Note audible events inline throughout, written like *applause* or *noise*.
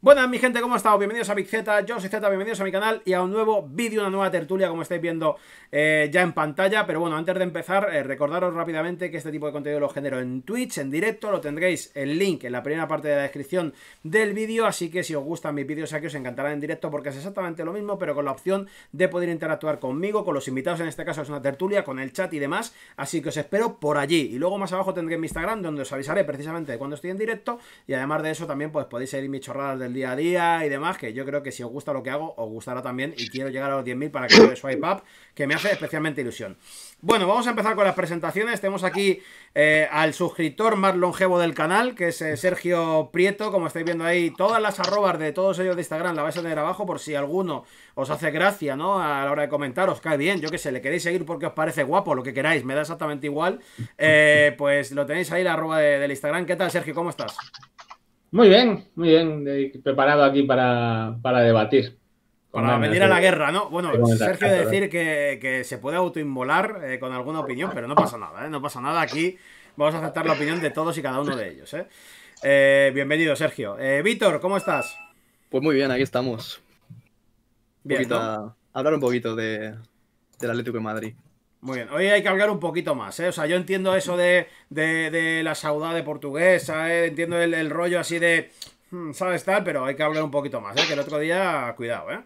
Buenas mi gente, ¿cómo estado? Bienvenidos a Big Z, yo soy Z, bienvenidos a mi canal y a un nuevo vídeo, una nueva tertulia como estáis viendo eh, ya en pantalla. Pero bueno, antes de empezar, eh, recordaros rápidamente que este tipo de contenido lo genero en Twitch, en directo Lo tendréis el link en la primera parte de la descripción del vídeo. Así que si os gustan mis vídeos aquí os encantará en directo porque es exactamente lo mismo Pero con la opción de poder interactuar conmigo, con los invitados en este caso es una tertulia, con el chat y demás. Así que os espero por allí. Y luego más abajo tendréis mi Instagram donde os avisaré precisamente de cuando estoy en directo. Y además de eso también pues podéis seguir mis chorradas del día a día y demás, que yo creo que si os gusta lo que hago, os gustará también y quiero llegar a los 10.000 para que me swipe up, que me hace especialmente ilusión. Bueno, vamos a empezar con las presentaciones. Tenemos aquí eh, al suscriptor más longevo del canal, que es eh, Sergio Prieto, como estáis viendo ahí, todas las arrobas de todos ellos de Instagram la vais a tener abajo por si alguno os hace gracia, ¿no? A la hora de comentar, os cae bien, yo que sé, le queréis seguir porque os parece guapo, lo que queráis, me da exactamente igual, eh, pues lo tenéis ahí la arroba del Instagram. ¿Qué tal, Sergio? ¿Cómo estás? Muy bien, muy bien. Preparado aquí para, debatir. Para venir a la guerra, ¿no? Bueno, Sergio decir que, se puede autoinmolar eh, con alguna opinión, pero no pasa nada, ¿eh? No pasa nada. Aquí vamos a aceptar la opinión de todos y cada uno de ellos, ¿eh? eh bienvenido, Sergio. Eh, Víctor, ¿cómo estás? Pues muy bien, aquí estamos. Bien, Hablar un poquito de, del Atlético de Madrid. Muy bien, hoy hay que hablar un poquito más, ¿eh? O sea, yo entiendo eso de, de, la saudade portuguesa, ¿eh? Entiendo el, rollo así de, hmm, ¿sabes tal? Pero hay que hablar un poquito más, ¿eh? Que el otro día, cuidado, ¿eh?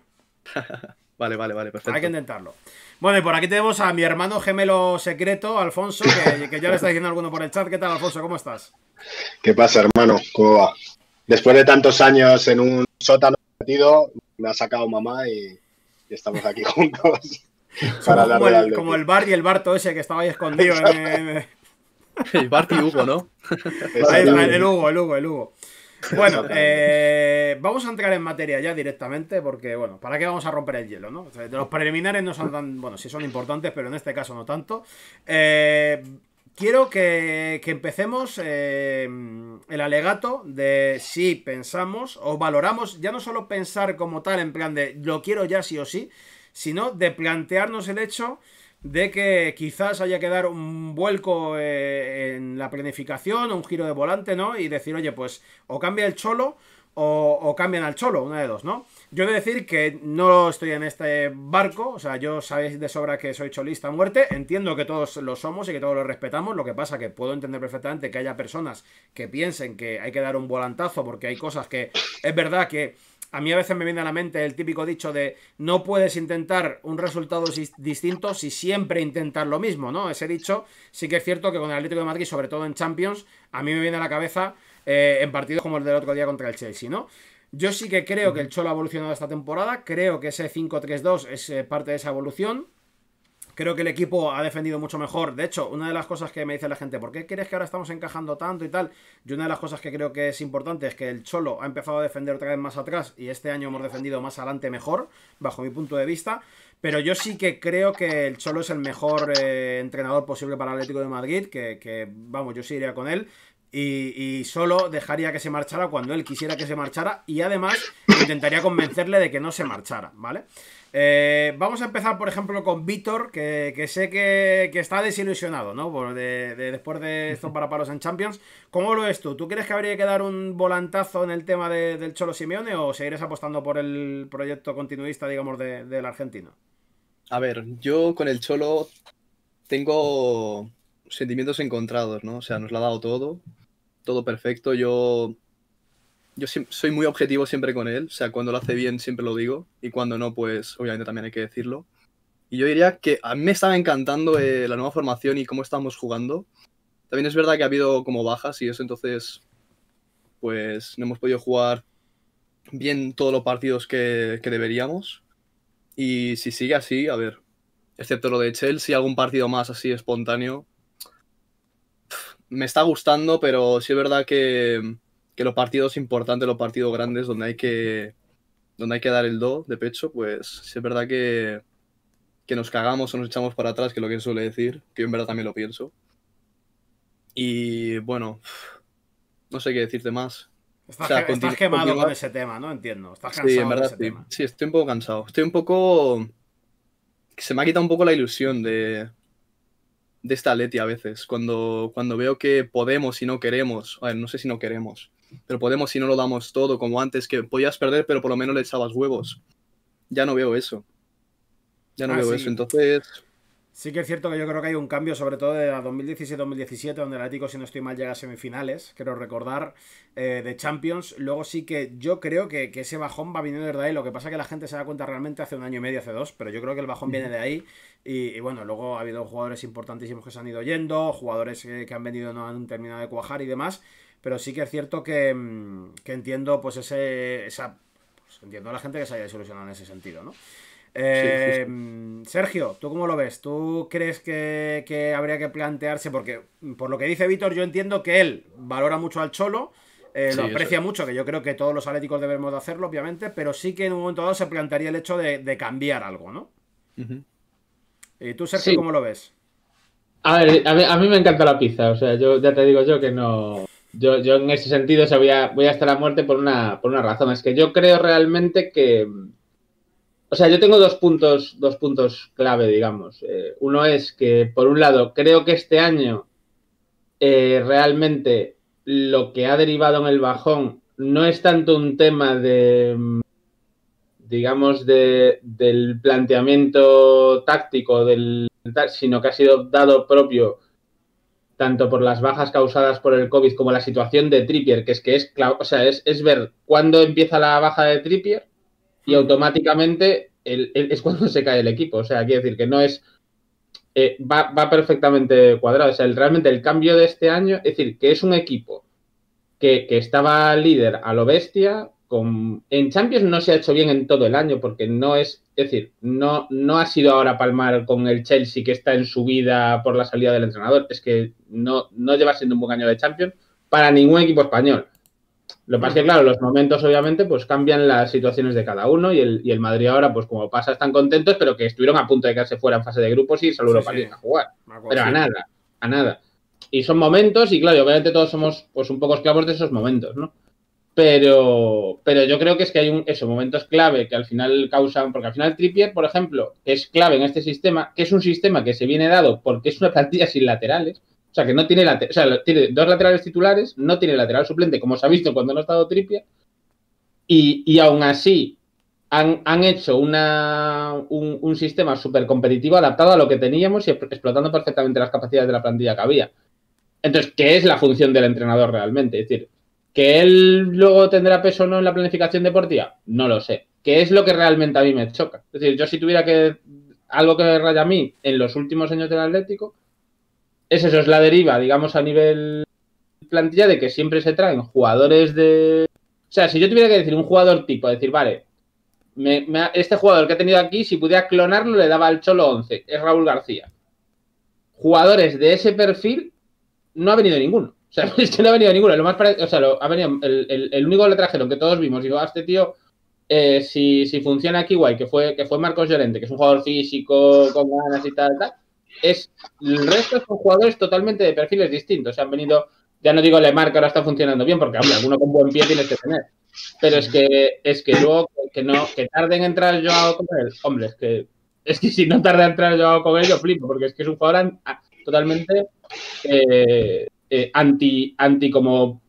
*laughs* vale, vale, vale, perfecto. Hay que intentarlo. Bueno, y por aquí tenemos a mi hermano gemelo secreto, Alfonso, que, que ya le está diciendo alguno por el chat. ¿Qué tal, Alfonso? ¿Cómo estás? ¿Qué pasa, hermano? ¿Cómo va? Después de tantos años en un sótano metido, me ha sacado mamá y estamos aquí *laughs* juntos *laughs* como, el, Bart y el Barto ese que estaba ahí escondido. en, el *laughs* Bart y Hugo, ¿no? *laughs* el Hugo, el Hugo, el Hugo. Bueno, eh, vamos a entrar en materia ya directamente porque, bueno, ¿para qué vamos a romper el hielo, no? los preliminares no son tan, bueno, sí son importantes, pero en este caso no tanto. Eh, quiero que, empecemos eh, el alegato de si pensamos o valoramos, ya no solo pensar como tal, en plan de lo quiero ya sí o sí, sino de plantearnos el hecho de que quizás haya que dar un vuelco eh, en la planificación, un giro de volante, ¿no? Y decir, oye, pues o cambia el cholo o, cambian al cholo, una de dos, ¿no? Yo he de decir que no estoy en este barco, o sea, yo sabéis de sobra que soy cholista a muerte, entiendo que todos lo somos y que todos lo respetamos, lo que pasa que puedo entender perfectamente que haya personas que piensen que hay que dar un volantazo porque hay cosas que es verdad que a mí a veces me viene a la mente el típico dicho de no puedes intentar un resultado distinto si siempre intentas lo mismo, ¿no? Ese dicho sí que es cierto que con el Atlético de Madrid, sobre todo en Champions, a mí me viene a la cabeza eh, en partidos como el del otro día contra el Chelsea, ¿no? Yo sí que creo que el Cholo ha evolucionado esta temporada, creo que ese 5-3-2 es eh, parte de esa evolución. Creo que el equipo ha defendido mucho mejor. De hecho, una de las cosas que me dice la gente, ¿por qué crees que ahora estamos encajando tanto y tal? Yo una de las cosas que creo que es importante es que el Cholo ha empezado a defender otra vez más atrás y este año hemos defendido más adelante mejor, bajo mi punto de vista. Pero yo sí que creo que el Cholo es el mejor eh, entrenador posible para el Atlético de Madrid, que, vamos, yo sí iría con él. Y, y, solo dejaría que se marchara cuando él quisiera que se marchara y además intentaría convencerle de que no se marchara, ¿vale? Eh, vamos a empezar, por ejemplo, con Víctor, que, sé que, está desilusionado, ¿no? de, después de estos parapalos en Champions. ¿Cómo lo ves tú? ¿Tú crees que habría que dar un volantazo en el tema del Cholo Simeone o seguirás apostando por el proyecto continuista, digamos, del argentino? A ver, yo con el Cholo tengo sentimientos encontrados, ¿no? O sea, nos lo ha dado todo, todo perfecto. Yo yo soy muy objetivo siempre con él, o sea, cuando lo hace bien siempre lo digo y cuando no, pues obviamente también hay que decirlo. Y yo diría que a mí me estaba encantando eh, la nueva formación y cómo estamos jugando. También es verdad que ha habido como bajas y eso entonces, pues no hemos podido jugar bien todos los partidos que, que deberíamos. Y si sigue así, a ver, excepto lo de Chelsea, algún partido más así espontáneo, me está gustando, pero sí es verdad que que los partidos importantes, los partidos grandes, donde hay que, donde hay que dar el do de pecho, pues sí es verdad que, que nos cagamos o nos echamos para atrás, que es lo que suele decir, que yo en verdad también lo pienso. Y bueno, no sé qué decirte más. Estás, quemado con ese tema, ¿no? Entiendo. Estás cansado sí, en verdad, sí. Sí, estoy un poco cansado. Estoy un poco. Se me ha quitado un poco la ilusión de, de esta Leti a veces. Cuando, cuando veo que podemos y no queremos. A ver, no sé si no queremos pero podemos si no lo damos todo como antes, que podías perder, pero por lo menos le echabas huevos. Ya no veo eso. Ya no Ah, veo sí. eso. Entonces, Sí que es cierto que yo creo que hay un cambio, sobre todo de la 2017-2017, donde el Atlético, si no estoy mal, llega a semifinales, quiero recordar, eh, de Champions. Luego sí que yo creo que, que ese bajón va viniendo desde ahí. Lo que pasa es que la gente se da cuenta realmente hace un año y medio, hace dos, pero yo creo que el bajón viene de ahí. Y, y bueno, luego ha habido jugadores importantísimos que se han ido yendo, jugadores eh, que han venido no han terminado de cuajar y demás. Pero sí que es cierto que, mm, que entiendo, pues, ese. Esa, pues, entiendo a la gente que se haya desilusionado en ese sentido, ¿no? Eh, Sergio, ¿tú cómo lo ves? ¿Tú crees que, que habría que plantearse? Porque por lo que dice Víctor, yo entiendo que él valora mucho al Cholo, eh, lo Sí, aprecia mucho, que yo creo que todos los atléticos debemos de hacerlo, obviamente, pero sí que en un momento dado se plantearía el hecho de, de cambiar algo, ¿no? ¿Y tú, Sergio, cómo lo ves? A ver, a mí, a mí me encanta la pizza, o sea, yo ya te digo yo que no. Yo, yo en ese sentido o voy, a, voy a estar a muerte por una, por una razón. Es que yo creo realmente que. O sea, yo tengo dos puntos, dos puntos clave, digamos. Eh, uno es que, por un lado, creo que este año eh, realmente lo que ha derivado en el bajón no es tanto un tema de, mm, digamos, de, del planteamiento táctico, del, sino que ha sido dado propio tanto por las bajas causadas por el COVID como la situación de Trippier, que es que es, o sea, es, es ver cuándo empieza la baja de Trippier y automáticamente el- el- es cuando se cae el equipo. O sea, quiere decir que no es. eh, va, va perfectamente cuadrado. O sea, el- realmente el cambio de este año, es decir, que es un equipo que, que estaba líder a lo bestia. Con, en Champions no se ha hecho bien en todo el año porque no es, es decir, no, no ha sido ahora palmar con el Chelsea que está en su vida por la salida del entrenador. Es que no, no lleva siendo un buen año de Champions para ningún equipo español. Lo que pasa es que, claro, los momentos obviamente pues cambian las situaciones de cada uno y el, y el Madrid ahora, pues como pasa, están contentos, pero que estuvieron a punto de quedarse fuera en fase de grupos y irse Sí, sí. A jugar. Acuerdo, Pero a sí. nada, a nada. Y son momentos, y claro, obviamente todos somos pues un poco esclavos de esos momentos, ¿no? Pero, pero yo creo que es que hay un, eso, momentos clave que al final causan, porque al final Trippier, por ejemplo, que es clave en este sistema, que es un sistema que se viene dado porque es una plantilla sin laterales, o sea, que no tiene, o sea, tiene dos laterales titulares, no tiene lateral suplente, como se ha visto cuando no ha estado Trippier, y, y aún así han, han hecho una, un, un sistema súper competitivo adaptado a lo que teníamos y explotando perfectamente las capacidades de la plantilla que había. Entonces, ¿qué es la función del entrenador realmente? Es decir, ¿que él luego tendrá peso o no en la planificación deportiva? No lo sé. ¿Qué es lo que realmente a mí me choca? Es decir, yo si tuviera que algo que raya a mí en los últimos años del Atlético, es eso, es la deriva, digamos, a nivel plantilla de que siempre se traen jugadores de... O sea, si yo tuviera que decir un jugador tipo, decir, vale, me- este jugador que he tenido aquí, si pudiera clonarlo, le daba al Cholo 11, es Raúl García. Jugadores de ese perfil, no ha venido ninguno. O sea, *laughs* es que no ha venido ninguno. Lo más pare- o sea, ha venido, el, único que le trajeron que todos vimos, digo, a este tío, eh, si, si funciona aquí guay, que fue, que fue Marcos Llorente, que es un jugador físico, con ganas y tal, tal, es, el resto son jugadores totalmente de perfiles distintos. Han venido, ya no digo Lemar que ahora está funcionando bien, porque hombre, alguno con buen pie tienes que tener. Pero es que, es que luego que no, que tarde en entrar Joao con él, hombre, es que, es que si no tarda en entrar Joao con él, yo flipo, porque es que es un jugador totalmente eh, eh, anti, anti como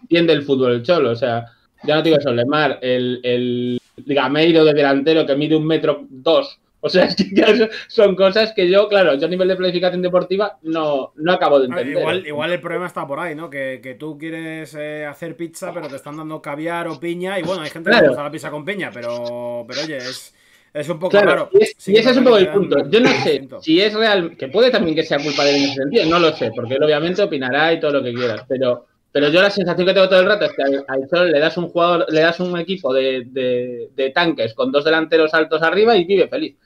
entiende el fútbol el cholo. O sea, ya no digo eso, Lemar, el, el Gameiro de delantero que mide un metro dos. O sea, es que claro, son cosas que yo, claro, yo a nivel de planificación deportiva no, no acabo de Ah, entender. Igual, igual el problema está por ahí, ¿no? Que, que tú quieres eh, hacer pizza, pero te están dando caviar o piña. Y bueno, hay gente que Claro. le gusta la pizza con piña, pero, pero oye, es, es un poco Claro, raro. y, es- Sí y que ese es un poco el que punto. Yo no sé si es real, que puede también que sea culpa de él en ese sentido, no lo sé, porque él obviamente opinará y todo lo que quieras, pero, pero yo la sensación que tengo todo el rato es que al, al Cholo le das un jugador, le das un equipo de, de- de tanques con dos delanteros altos arriba y vive feliz.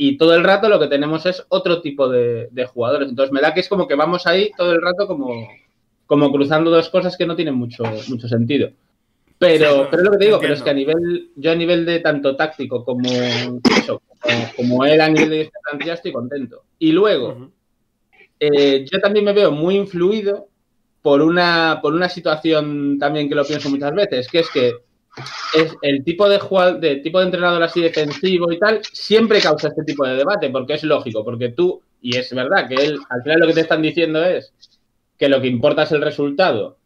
Y todo el rato lo que tenemos es otro tipo de, de jugadores. Entonces me da que es como que vamos ahí todo el rato como, como cruzando dos cosas que no tienen mucho, mucho sentido. Pero, Sí, pero es lo que te digo, pero es que a nivel, yo a nivel de tanto táctico como eso, como, como él a nivel de plantilla estoy contento. Y luego, eh, yo también me veo muy influido por una, por una situación también que lo pienso muchas veces, que es que es el tipo de jugador, de tipo de entrenador así defensivo y tal, siempre causa este tipo de debate, porque es lógico, porque tú, y es verdad que él, al final lo que te están diciendo es que lo que importa es el resultado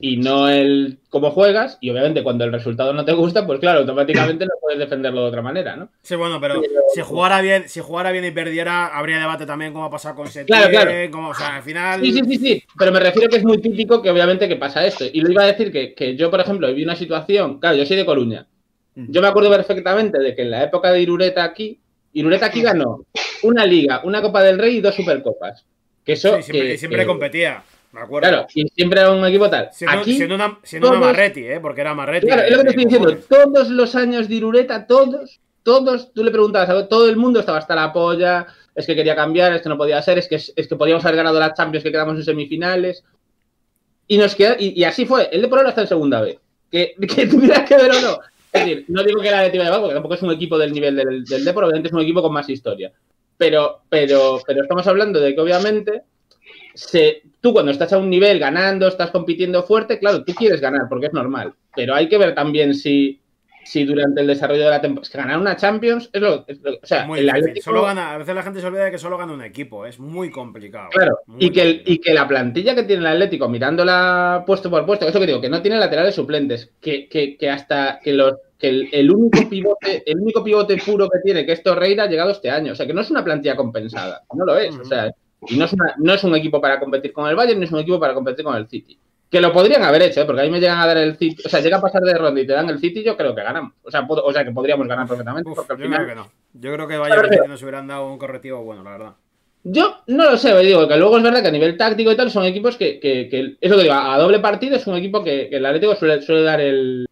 y no el cómo juegas. Y obviamente cuando el resultado no te gusta, pues claro, automáticamente no puedes defenderlo de otra manera, ¿no? Sí, bueno, pero si jugara bien, si jugara bien y perdiera, habría debate también cómo ha pasado con Setién, Claro, claro. como, o sea, al final. Sí, sí, sí, sí. Pero me refiero que es muy típico que obviamente que pasa esto. Y lo iba a decir que, que yo, por ejemplo, viví una situación. Claro, yo soy de Coruña. Yo me acuerdo perfectamente de que en la época de Irureta aquí, Irureta aquí ganó una liga, una Copa del Rey y dos Supercopas. Que eso. Sí, siempre, que- siempre que- competía, me acuerdo. Claro, y siempre era un equipo tal. Siendo, aquí, siendo una, siendo una Marretti, ¿eh? Porque era Marretti. Claro, es lo que te estoy diciendo. Todos los años de Irureta, todos, todos, tú le preguntabas a todo el mundo estaba hasta la polla, es que quería cambiar, es que no podía ser, es que, es que podíamos haber ganado la Champions que quedamos en semifinales. Y nos queda, y, y así fue. El de ahora está en segunda vez. Que, que tuvieras que ver o no. Es decir, no digo que la de vaya porque tampoco es un equipo del nivel del, del Depor, obviamente es un equipo con más historia. Pero, pero, pero estamos hablando de que obviamente se, tú cuando estás a un nivel ganando, estás compitiendo fuerte, claro, tú quieres ganar porque es normal. Pero hay que ver también si, si durante el desarrollo de la temporada. Es que ganar una Champions es lo. es lo- o sea, Muy el. Atlético- Solo gana, a veces la gente se olvida de que solo gana un equipo. Es muy complicado. Claro, Muy y que, el- y que la plantilla que tiene el Atlético, mirándola puesto por puesto, eso que digo, que no tiene laterales suplentes, que, que, que hasta que los que el, el único pivote, el único pivote puro que tiene, que es Torreira, ha llegado este año. O sea que no es una plantilla compensada, no lo es. O sea, y no es, una- no es un equipo para competir con el Bayern, ni es un equipo para competir con el City. Que lo podrían haber hecho, ¿eh? porque a mí me llegan a dar el City, o sea, llega a pasar de ronda y te dan el City, yo creo que ganamos. O sea, puedo- o sea que podríamos ganar perfectamente, Uf, porque al yo final creo que no. Yo creo que Bayern City nos hubieran dado un correctivo bueno, la verdad. Yo no lo sé, digo que luego es verdad que a nivel táctico y tal son equipos que, que, que es lo que digo, a doble partido es un equipo que, que el Atlético suele, suele dar el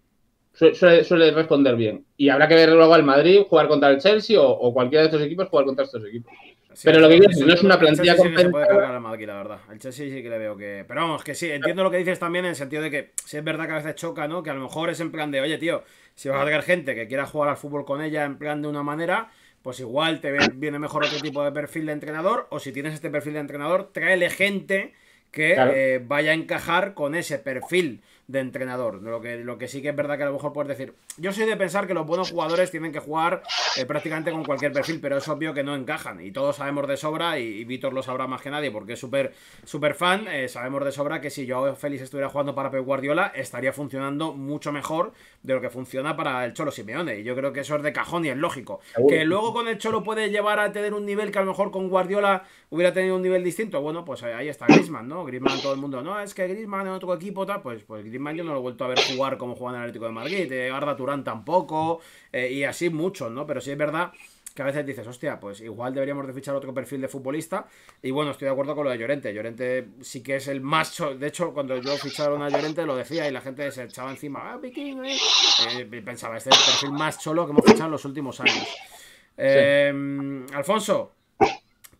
suele responder bien. Y habrá que ver luego al Madrid jugar contra el Chelsea o, o cualquiera de estos equipos jugar contra estos equipos. Sí, Pero lo que dices, no es una plantilla sí que se puede cargar al Madrid, la verdad. El Chelsea sí que le veo que. Pero vamos, que sí, entiendo lo que dices también en el sentido de que sí es verdad que a veces choca, ¿no? Que a lo mejor es en plan de, oye, tío, si vas a tener gente que quiera jugar al fútbol con ella en plan de una manera, pues igual te viene mejor otro tipo de perfil de entrenador. O si tienes este perfil de entrenador, tráele gente que Claro. eh, vaya a encajar con ese perfil de entrenador. Lo que, lo que sí que es verdad que a lo mejor puedes decir. Yo soy de pensar que los buenos jugadores tienen que jugar eh, prácticamente con cualquier perfil, pero es obvio que no encajan. Y todos sabemos de sobra, y, y Víctor lo sabrá más que nadie porque es súper súper fan. eh, sabemos de sobra que si Joao Félix estuviera jugando para Pep Guardiola, estaría funcionando mucho mejor de lo que funciona para el Cholo Simeone. Y yo creo que eso es de cajón y es lógico. Seguro. Que luego con el Cholo puede llevar a tener un nivel que a lo mejor con Guardiola hubiera tenido un nivel distinto. Bueno, pues ahí está Griezmann, ¿no? Griezmann, todo el mundo, no, es que Griezmann en otro equipo, tal, pues, pues Griezmann yo no lo he vuelto a ver jugar como juega en el Atlético de Madrid, eh, Arda Turán tampoco, eh, y así muchos, ¿no? Pero sí es verdad que a veces dices, hostia, pues igual deberíamos de fichar otro perfil de futbolista. Y bueno, estoy de acuerdo con lo de Llorente. Llorente sí que es el más... De hecho, cuando yo ficharon a Llorente lo decía y la gente se echaba encima, ah, Viking, eh". Eh, y pensaba, este es el perfil más cholo que hemos fichado en los últimos años. Eh, Alfonso,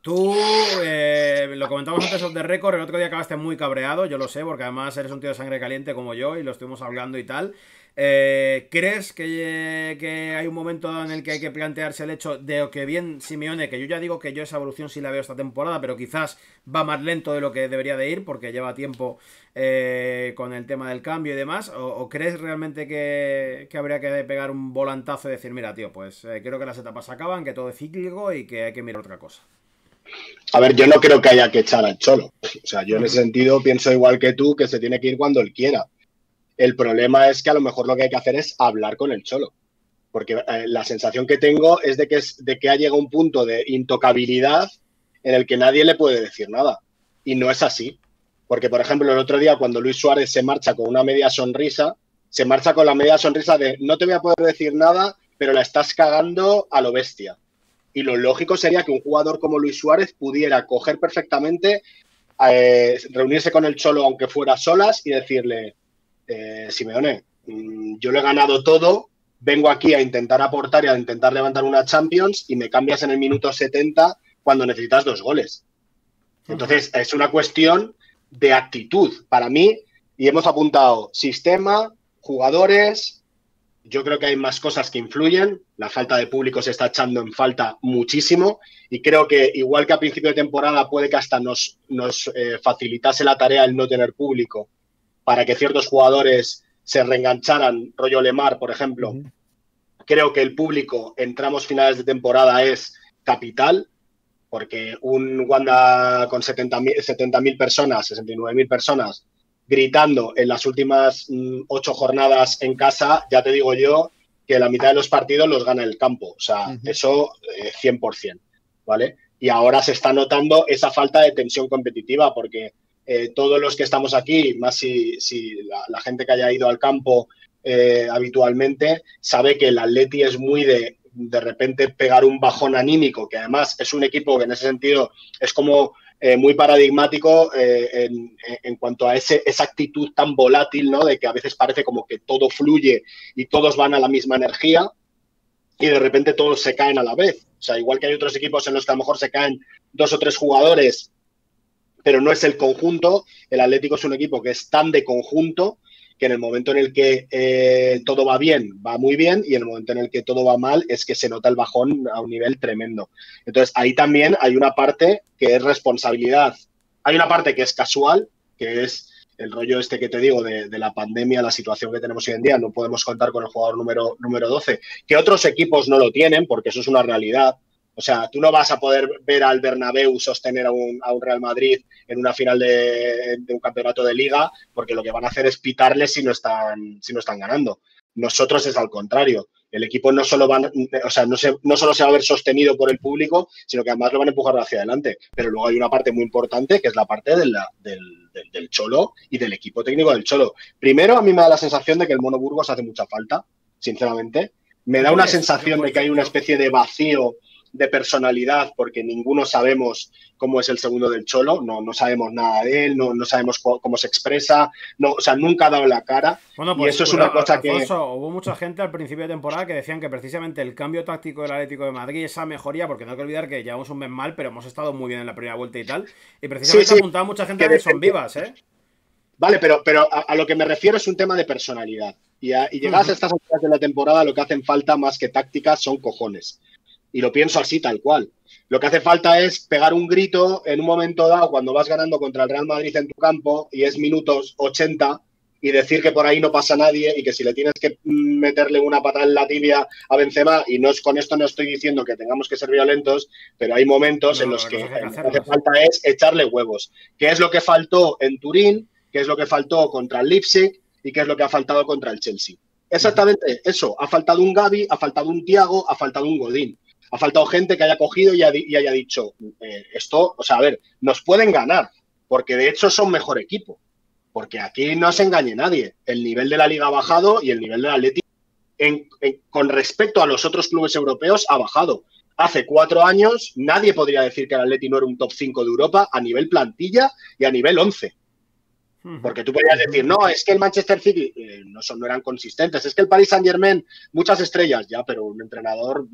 Tú, eh, lo comentamos antes of the record, el otro día acabaste muy cabreado, yo lo sé, porque además eres un tío de sangre caliente como yo y lo estuvimos hablando y tal. Eh, ¿Crees que, que hay un momento en el que hay que plantearse el hecho de que bien Simeone, que yo ya digo que yo esa evolución sí la veo esta temporada, pero quizás va más lento de lo que debería de ir porque lleva tiempo eh, con el tema del cambio y demás? ¿O, crees realmente que, que habría que pegar un volantazo y decir, mira, tío, pues eh, creo que las etapas acaban, que todo es cíclico y que hay que mirar otra cosa? A ver, yo no creo que haya que echar al Cholo. O sea, yo en ese sentido pienso igual que tú, que se tiene que ir cuando él quiera. El problema es que a lo mejor lo que hay que hacer es hablar con el Cholo. Porque eh, la sensación que tengo es de que, ha llegado un punto de intocabilidad en el que nadie le puede decir nada. Y no es así. Porque, por ejemplo, el otro día cuando Luis Suárez se marcha con una media sonrisa, se marcha con la media sonrisa de no te voy a poder decir nada, pero la estás cagando a lo bestia. Y lo lógico sería que un jugador como Luis Suárez pudiera coger perfectamente, eh, reunirse con el Cholo aunque fuera solas y decirle, eh, Simeone, mm, yo lo he ganado todo, vengo aquí a intentar aportar y a intentar levantar una Champions y me cambias en el minuto 70 cuando necesitas dos goles. Entonces, es una cuestión de actitud para mí y hemos apuntado sistema, jugadores, yo creo que hay más cosas que influyen. La falta de público se está echando en falta muchísimo y creo que igual que a principio de temporada puede que hasta nos, nos eh, facilitase la tarea el no tener público para que ciertos jugadores se reengancharan, rollo Lemar, por ejemplo. Creo que el público en tramos finales de temporada es capital, porque un Wanda con 70.000 70 personas, 69.000 personas, gritando en las últimas mm, ocho jornadas en casa, ya te digo yo que la mitad de los partidos los gana el campo. O sea, eso 100%, eh, ¿vale? Y ahora se está notando esa falta de tensión competitiva porque eh, todos los que estamos aquí, más si, la, gente que haya ido al campo eh, habitualmente, sabe que el Atleti es muy de de repente pegar un bajón anímico, que además es un equipo que en ese sentido es como eh, muy paradigmático en, cuanto a ese, esa actitud tan volátil, ¿no? De que a veces parece como que todo fluye y todos van a la misma energía y de repente todos se caen a la vez. O sea, igual que hay otros equipos en los que a lo mejor se caen dos o tres jugadores pero no es el conjunto. El Atlético es un equipo que es tan de conjunto que en el momento en el que eh, todo va bien, va muy bien, y en el momento en el que todo va mal, es que se nota el bajón a un nivel tremendo. Entonces, ahí también hay una parte que es responsabilidad. Hay una parte que es casual, que es el rollo este que te digo de, la pandemia, la situación que tenemos hoy en día, no podemos contar con el jugador número, número 12, que otros equipos no lo tienen, porque eso es una realidad. O sea, tú no vas a poder ver al Bernabéu sostener a un, Real Madrid en una final de, un campeonato de liga, porque lo que van a hacer es pitarles si no están, si no están ganando. Nosotros es al contrario. El equipo no solo, van, o sea, no, no solo se va a ver sostenido por el público, sino que además lo van a empujar hacia adelante. Pero luego hay una parte muy importante que es la parte del, del, Cholo y del equipo técnico del Cholo. Primero, a mí me da la sensación de que el Mono Burgos hace mucha falta, sinceramente. Me da una sensación de que hay una especie de vacío de personalidad, porque ninguno sabemos cómo es el segundo del Cholo, no, no sabemos nada de él, no, no sabemos cómo, se expresa, no, o sea, nunca ha dado la cara. Bueno, pues, y eso es una cosa que. Hubo mucha gente al principio de temporada que decían que precisamente el cambio táctico del Atlético de Madrid, esa mejoría, porque no hay que olvidar que llevamos un mes mal, pero hemos estado muy bien en la primera vuelta y tal, y precisamente ha apuntado mucha gente que son vivas, ¿eh? Vale, pero, pero a, lo que me refiero es un tema de personalidad. Y, a, y llegadas a estas alturas de la temporada, lo que hacen falta más que tácticas son cojones y lo pienso así tal cual. Lo que hace falta es pegar un grito en un momento dado cuando vas ganando contra el Real Madrid en tu campo y es minutos 80 y decir que por ahí no pasa nadie y que si le tienes que meterle una patada en la tibia a Benzema y no es con esto no estoy diciendo que tengamos que ser violentos, pero hay momentos en los que, lo que hace falta es echarle huevos. ¿Qué es lo que faltó en Turín? ¿Qué es lo que faltó contra el Leipzig? ¿Y qué es lo que ha faltado contra el Chelsea? Exactamente eso. Ha faltado un Gaby, ha faltado un Tiago, ha faltado un Godín ha faltado gente que haya cogido y, haya dicho, eh, esto, o sea, a ver, nos pueden ganar, porque de hecho son mejor equipo, porque aquí no se engañe nadie, el nivel de la liga ha bajado y el nivel del Atlético con respecto a los otros clubes europeos ha bajado. Hace cuatro años nadie podría decir que el Atleti no era un top 5 de Europa a nivel plantilla y a nivel 11. Porque tú podrías decir, no, es que el Manchester City eh, no, son, no eran consistentes, es que el Paris Saint Germain, muchas estrellas, ya, pero un entrenador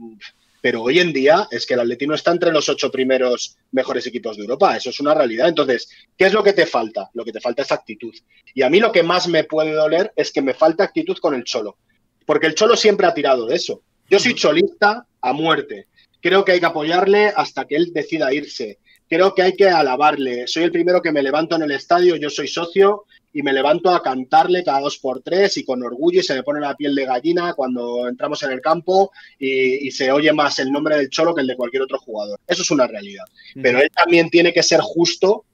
pero hoy en día es que el Atleti no está entre los ocho primeros mejores equipos de Europa. Eso es una realidad. Entonces, ¿qué es lo que te falta? Lo que te falta es actitud. Y a mí lo que más me puede doler es que me falta actitud con el Cholo. Porque el Cholo siempre ha tirado de eso. Yo soy cholista a muerte. Creo que hay que apoyarle hasta que él decida irse. Creo que hay que alabarle. Soy el primero que me levanto en el estadio, yo soy socio y me levanto a cantarle cada dos por tres y con orgullo y se me pone la piel de gallina cuando entramos en el campo y, se oye más el nombre del Cholo que el de cualquier otro jugador. Eso es una realidad. Pero él también tiene que ser justo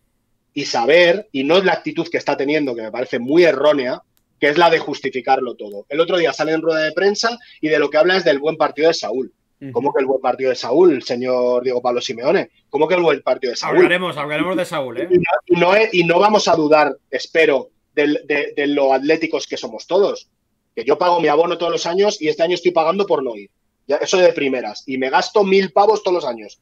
y saber, y no es la actitud que está teniendo, que me parece muy errónea, que es la de justificarlo todo. El otro día sale en rueda de prensa y de lo que habla es del buen partido de Saúl. ¿Cómo que el buen partido de Saúl, señor Diego Pablo Simeone? ¿Cómo que el buen partido de Saúl? Hablaremos, hablaremos de Saúl, ¿eh? Y no, y no, vamos a dudar, espero, de, lo atléticos que somos todos. Que yo pago mi abono todos los años y este año estoy pagando por no ir. Ya, eso de primeras. Y me gasto mil pavos todos los años.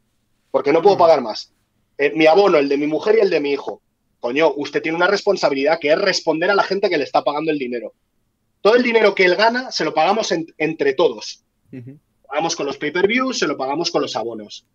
Porque no puedo pagar más. Eh, mi abono, el de mi mujer y el de mi hijo. Coño, usted tiene una responsabilidad que es responder a la gente que le está pagando el dinero. Todo el dinero que él gana se lo pagamos entre todos pagamos con los pay-per-views, se lo pagamos con los abonos.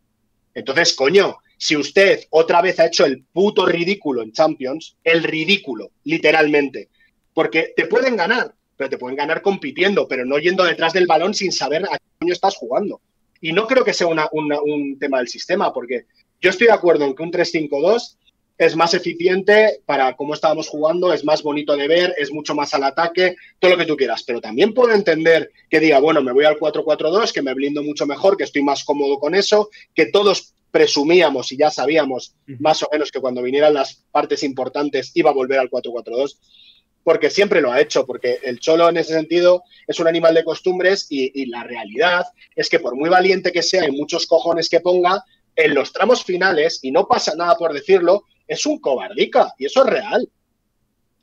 Entonces, coño, si usted otra vez ha hecho el puto ridículo en Champions, el ridículo, literalmente, porque te pueden ganar, pero te pueden ganar compitiendo, pero no yendo detrás del balón sin saber a qué coño estás jugando. Y no creo que sea un tema del sistema, porque yo estoy de acuerdo en que un 3-5-2 es más eficiente para cómo estábamos jugando, es más bonito de ver, es mucho más al ataque, todo lo que tú quieras. Pero también puedo entender que diga, bueno, me voy al 4-4-2, que me blindo mucho mejor, que estoy más cómodo con eso, que todos presumíamos y ya sabíamos más o menos que cuando vinieran las partes importantes iba a volver al 4-4-2, porque siempre lo ha hecho, porque el Cholo en ese sentido es un animal de costumbres y, la realidad es que por muy valiente que sea y muchos cojones que ponga, en los tramos finales, y no pasa nada por decirlo, es un cobardica, y eso es real.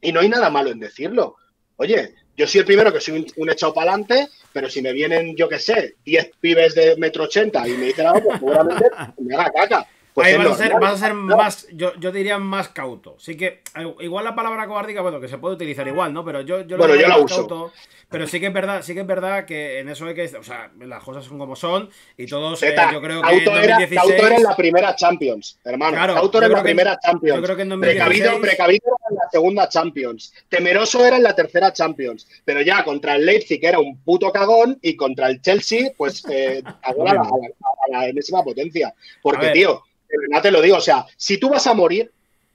Y no hay nada malo en decirlo. Oye, yo soy el primero que soy un, echado para adelante, pero si me vienen, yo qué sé, 10 pibes de metro ochenta y me dicen algo, pues seguramente *laughs* me haga caca. Pues Ahí vas, a ser, vas a ser, más, yo, yo, diría más cauto. Sí que, igual la palabra cobardica, bueno, que se puede utilizar igual, ¿no? Pero yo, yo, bueno, yo la uso. pero sí que es verdad, sí que es verdad que en eso hay que, o sea, las cosas son como son y todos, eh, yo creo que en 2016... Cauto era en la primera Champions, hermano. Claro, Cauto era en la primera Champions. Yo creo que en 2016... Precavido, precavido era en la segunda Champions. Temeroso era en la tercera Champions. Pero ya contra el Leipzig era un puto cagón y contra el Chelsea, pues, eh, *laughs* ahora a, la, a la enésima potencia. Porque, tío no te lo digo, o sea, si tú vas a morir,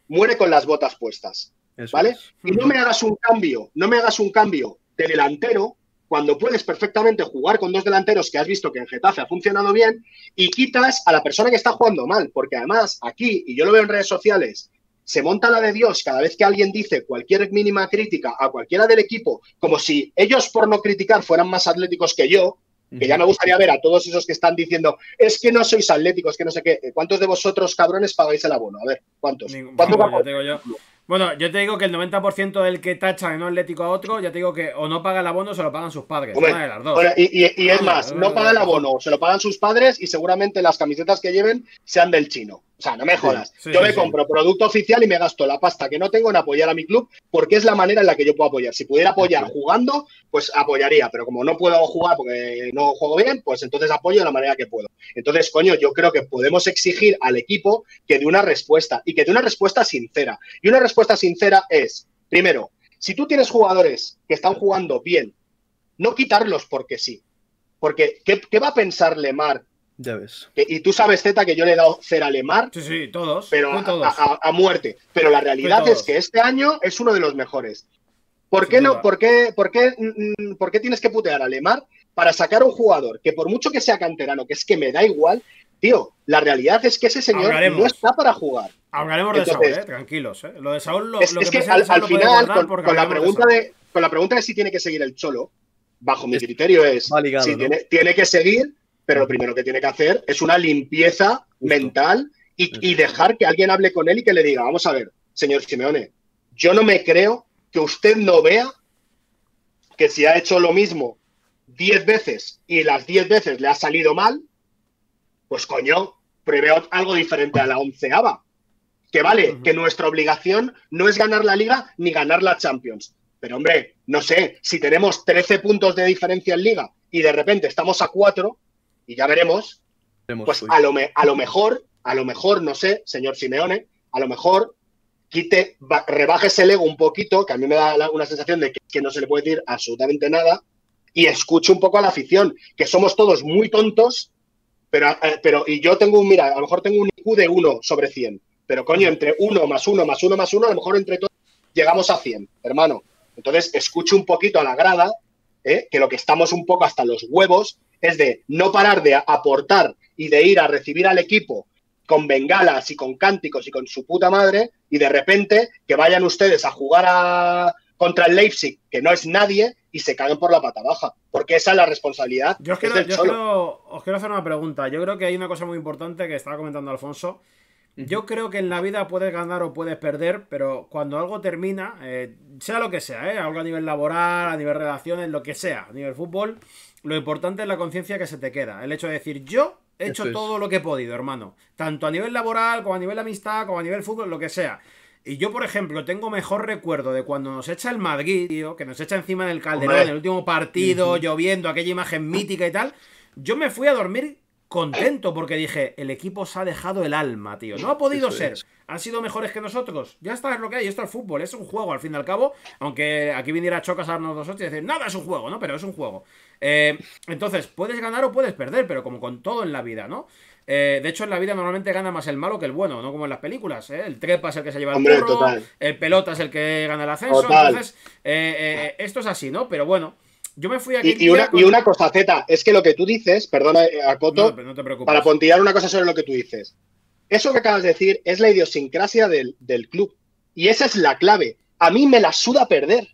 muere con las botas puestas, ¿vale? Y no me hagas un cambio, no me hagas un cambio de delantero cuando puedes perfectamente jugar con dos delanteros que has visto que en Getafe ha funcionado bien y quitas a la persona que está jugando mal, porque además aquí, y yo lo veo en redes sociales, se monta la de Dios cada vez que alguien dice cualquier mínima crítica a cualquiera del equipo, como si ellos por no criticar fueran más atléticos que yo, que ya me gustaría ver a todos esos que están diciendo, es que no sois atléticos, que no sé qué. ¿Cuántos de vosotros, cabrones, pagáis el abono? A ver, ¿cuántos? Bueno, yo te digo que el 90% del que tacha de no atlético a otro, ya te digo que o no paga el abono o se lo pagan sus padres. y, es más, no paga el abono, se lo pagan sus padres y seguramente las camisetas que lleven sean del chino. O sea, no me jodas. yo me compro producto oficial y me gasto la pasta que no tengo en apoyar a mi club porque es la manera en la que yo puedo apoyar. Si pudiera apoyar jugando, pues apoyaría, pero como no puedo jugar porque no juego bien, pues entonces apoyo de la manera que puedo. Entonces, coño, yo creo que podemos exigir al equipo que dé una respuesta y que dé una respuesta sincera. Y una respuesta sincera es, primero, si tú tienes jugadores que están jugando bien, no quitarlos porque sí. Porque, ¿qué, qué va a pensar Lemar ya ves. y tú sabes, Z, que yo le he dado cera a Lemar. Sí, sí, todos. Pero A, muerte. Pero la realidad es que este año es uno de los mejores. ¿Por qué, no, por, qué, por, qué, mm, ¿Por qué tienes que putear a Lemar para sacar a un jugador que por mucho que sea canterano, que es que me da igual, tío, la realidad es que ese señor no está para jugar. Hablaremos de Saúl, eh, tranquilos. Eh. Lo de Saúl lo, es, que, al, final, con, la pregunta de, con la pregunta de si tiene que seguir el Cholo, bajo mi criterio es, si tiene, tiene que seguir, pero lo primero que tiene que hacer es una limpieza mental y, dejar que alguien hable con él y que le diga, vamos a ver, señor Simeone, yo no me creo que usted no vea que si ha hecho lo mismo diez veces y las diez veces le ha salido mal, pues coño, preveo algo diferente a la onceava. Que vale, que nuestra obligación no es ganar la liga ni ganar la Champions. Pero hombre, no sé, si tenemos 13 puntos de diferencia en liga y de repente estamos a cuatro, y ya veremos, pues a lo, a lo mejor, a lo mejor, no sé, señor Simeone, a lo mejor quite, rebaje ese ego un poquito, que a mí me da una sensación de que, no se le puede decir absolutamente nada, y escuche un poco a la afición, que somos todos muy tontos, pero, eh, pero y yo tengo un, mira, a lo mejor tengo un IQ de 1 sobre 100, pero coño, entre 1 más 1 más 1 más 1, a lo mejor entre todos llegamos a 100, hermano. Entonces, escuche un poquito a la grada, ¿eh? que lo que estamos un poco hasta los huevos es de no parar de aportar y de ir a recibir al equipo con bengalas y con cánticos y con su puta madre y de repente que vayan ustedes a jugar contra el Leipzig, que no es nadie, y se caguen por la pata baja, porque esa es la responsabilidad. Yo, os quiero, os quiero hacer una pregunta. Yo creo que hay una cosa muy importante que estaba comentando Alfonso. Yo creo que en la vida puedes ganar o puedes perder, pero cuando algo termina, eh, sea lo que sea, ¿eh? algo a nivel laboral, a nivel relaciones, lo que sea, a nivel fútbol, lo importante es la conciencia que se te queda. El hecho de decir, yo he hecho todo lo que he podido, hermano. Tanto a nivel laboral, como a nivel de amistad, como a nivel fútbol, lo que sea. Y yo, por ejemplo, tengo mejor recuerdo de cuando nos echa el Madrid, tío, que nos echa encima del Calderón en el último partido, lloviendo, aquella imagen mítica y tal. Yo me fui a dormir contento porque dije, el equipo se ha dejado el alma, tío. No ha podido ser. ¿Han sido mejores que nosotros? Ya está, es lo que hay. Esto es fútbol, es un juego al fin y al cabo. Aunque aquí viniera Chocas a darnos dos y decir, nada, es un juego, ¿no? Pero es un juego. Eh, entonces, puedes ganar o puedes perder, pero como con todo en la vida, ¿no? Eh, de hecho, en la vida normalmente gana más el malo que el bueno, no como en las películas. ¿eh? El trepa es el que se lleva el burro, el pelota es el que gana el ascenso. Entonces, esto es así, ¿no? Pero bueno, yo me fui a Y, y una, y una cosa, Z, es que lo que tú dices, perdona, eh, Acoto, No, para puntillar una cosa sobre lo que tú dices. Eso que acabas de decir es la idiosincrasia del, del club. Y esa es la clave. A mí me la suda perder.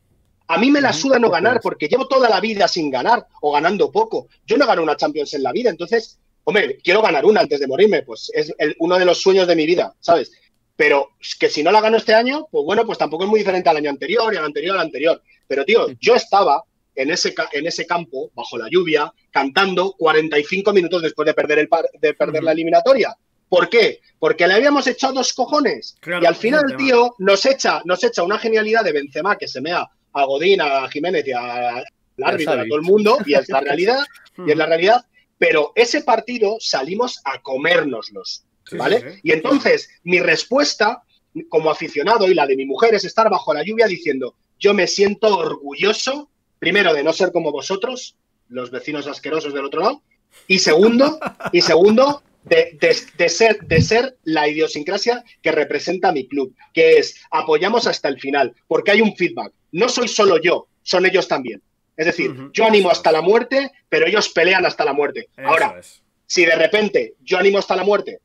A mí me la suda no ganar porque llevo toda la vida sin ganar o ganando poco. Yo no gano una Champions en la vida. Entonces, hombre, quiero ganar una antes de morirme. Pues es el- uno de los sueños de mi vida, ¿sabes? Pero es que si no la gano este año, pues bueno, pues tampoco es muy diferente al año anterior y al anterior al anterior. Pero, tío, yo estaba en ese, en ese campo, bajo la lluvia, cantando 45 minutos después de perder, el par- de perder la eliminatoria. ¿Por qué? Porque le habíamos echado dos cojones. Claro, y al final el tío nos echa, nos echa una genialidad de Benzema que se mea a Godín, a Jiménez y a- al árbitro, a todo el mundo, y es la *laughs* realidad, y es la realidad. Pero ese partido salimos a comérnoslos. Sí, ¿vale? sí, sí. Y entonces, mi respuesta como aficionado y la de mi mujer es estar bajo la lluvia diciendo, yo me siento orgulloso, primero, de no ser como vosotros, los vecinos asquerosos del otro lado, y segundo, y segundo, de, de- de ser, de ser la idiosincrasia que representa mi club, que es apoyamos hasta el final, porque hay un feedback. No soy solo yo, son ellos también. Es decir, yo animo hasta la muerte, pero ellos pelean hasta la muerte. Eso Ahora, es. si de repente yo animo hasta la muerte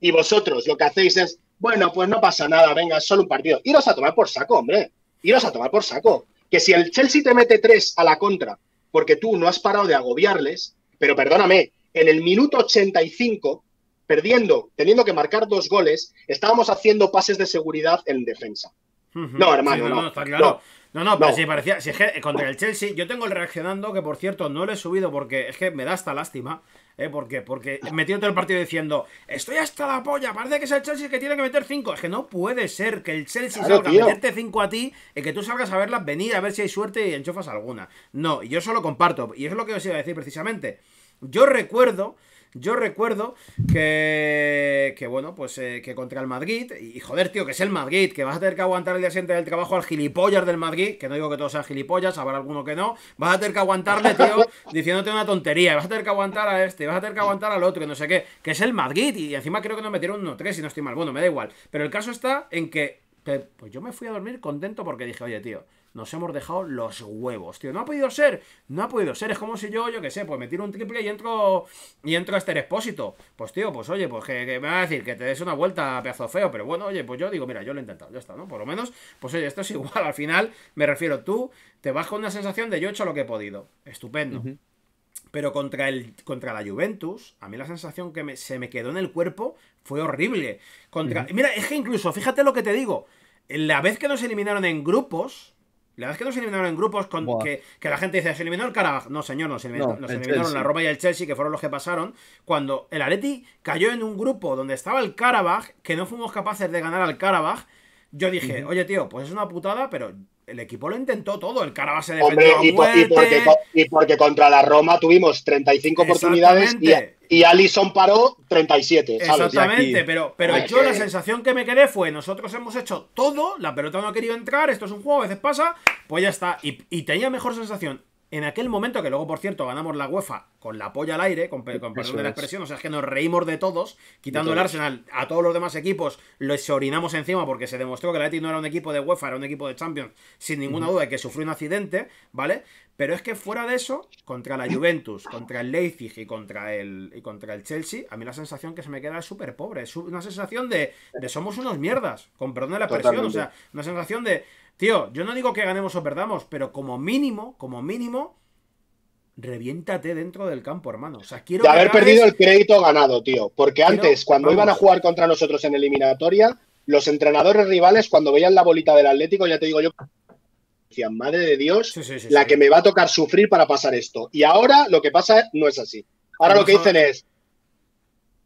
y vosotros lo que hacéis es, bueno, pues no pasa nada, venga, es solo un partido. Iros a tomar por saco, hombre. Iros a tomar por saco. Que si el Chelsea te mete tres a la contra porque tú no has parado de agobiarles, pero perdóname, en el minuto 85, perdiendo, teniendo que marcar dos goles, estábamos haciendo pases de seguridad en defensa. No, hermano, Sí, no. está claro. No, no, pero No. si parecía. Si es que contra el Chelsea, yo tengo el reaccionando, que por cierto no lo he subido porque es que me da hasta lástima. ¿Eh? Porque, porque he metido todo el partido diciendo: Estoy hasta la polla, parece que es el Chelsea que tiene que meter 5. Es que no puede ser que el Chelsea Claro, salga tío. a meterte 5 a ti y que tú salgas a verlas venir a ver si hay suerte y enchufas alguna. No, y yo solo comparto. Y eso es lo que os iba a decir precisamente. Yo recuerdo. Yo recuerdo que, que bueno, pues eh, que contra el Madrid, y joder, tío, que es el Madrid, que vas a tener que aguantar el día siguiente del trabajo al gilipollas del Madrid, que no digo que todos sean gilipollas, habrá alguno que no, vas a tener que aguantarle, *laughs* tío, diciéndote una tontería, vas a tener que aguantar a este, vas a tener que aguantar al otro, y no sé qué, que es el Madrid, y encima creo que nos metieron 1-3 si no estoy mal, bueno, me da igual, pero el caso está en que, que, pues yo me fui a dormir contento porque dije, oye, tío, nos hemos dejado los huevos, tío. No ha podido ser, no ha podido ser. Es como si yo, yo qué sé, pues me tiro un triple y entro y entro a este expósito. Pues tío, pues oye, pues que, que me va a decir que te des una vuelta a pedazo feo, pero bueno, oye, pues yo digo, mira, yo lo he intentado, ya está, ¿no? Por lo menos, pues oye, esto es igual. *laughs* Al final, me refiero, tú te vas con una sensación de yo he hecho lo que he podido. Estupendo. Pero contra, el, contra la Juventus, a mí la sensación que me- se me quedó en el cuerpo fue horrible. Contra, Mira, es que incluso, fíjate lo que te digo. La vez que nos eliminaron en grupos, la vez que nos eliminaron en grupos, con, que, que la gente dice, se eliminó el Karabaj. No, señor, nos, eliminó- No, nos el eliminaron Chelsea. la Roma y el Chelsea, que fueron los que pasaron. Cuando el Atleti cayó en un grupo donde estaba el Karabaj, que no fuimos capaces de ganar al Karabaj, yo dije, oye, tío, pues es una putada, pero el equipo lo intentó todo. El Karabaj se Hombre, defendió a y, por- y porque, y porque contra la Roma tuvimos 35 oportunidades y, y Alison paró 37, ¿sabes? Exactamente, aquí- pero, pero yo que- la sensación que me quedé fue, nosotros hemos hecho todo, la pelota no ha querido entrar, esto es un juego, a veces pasa, pues ya está. Y, y tenía mejor sensación en aquel momento, que luego, por cierto, ganamos la UEFA con la polla al aire, con, pe- con perdón Eso de la es. expresión, o sea, es que nos reímos de todos, quitando De el. Arsenal, a todos los demás equipos les orinamos encima porque se demostró que el Atleti no era un equipo de UEFA, era un equipo de Champions, sin ninguna duda, y que sufrió un accidente, ¿vale? Pero es que fuera de eso, contra la Juventus, contra el Leipzig y contra el, y contra el Chelsea, a mí la sensación que se me queda es súper pobre. Es una sensación de, de somos unos mierdas, con perdón de la expresión. O sea, una sensación de, tío, yo no digo que ganemos o perdamos, pero como mínimo, como mínimo, reviéntate dentro del campo, hermano. O sea, quiero de haber perdido el crédito ganado, tío. Porque Quiero- antes, cuando vamos. iban a jugar contra nosotros en eliminatoria, los entrenadores rivales, cuando veían la bolita del Atlético, ya te digo yo, decían, madre de Dios, Sí, sí, sí, la que me va a tocar sufrir para pasar esto. Y ahora lo que pasa no es así. Ahora lo que dicen es,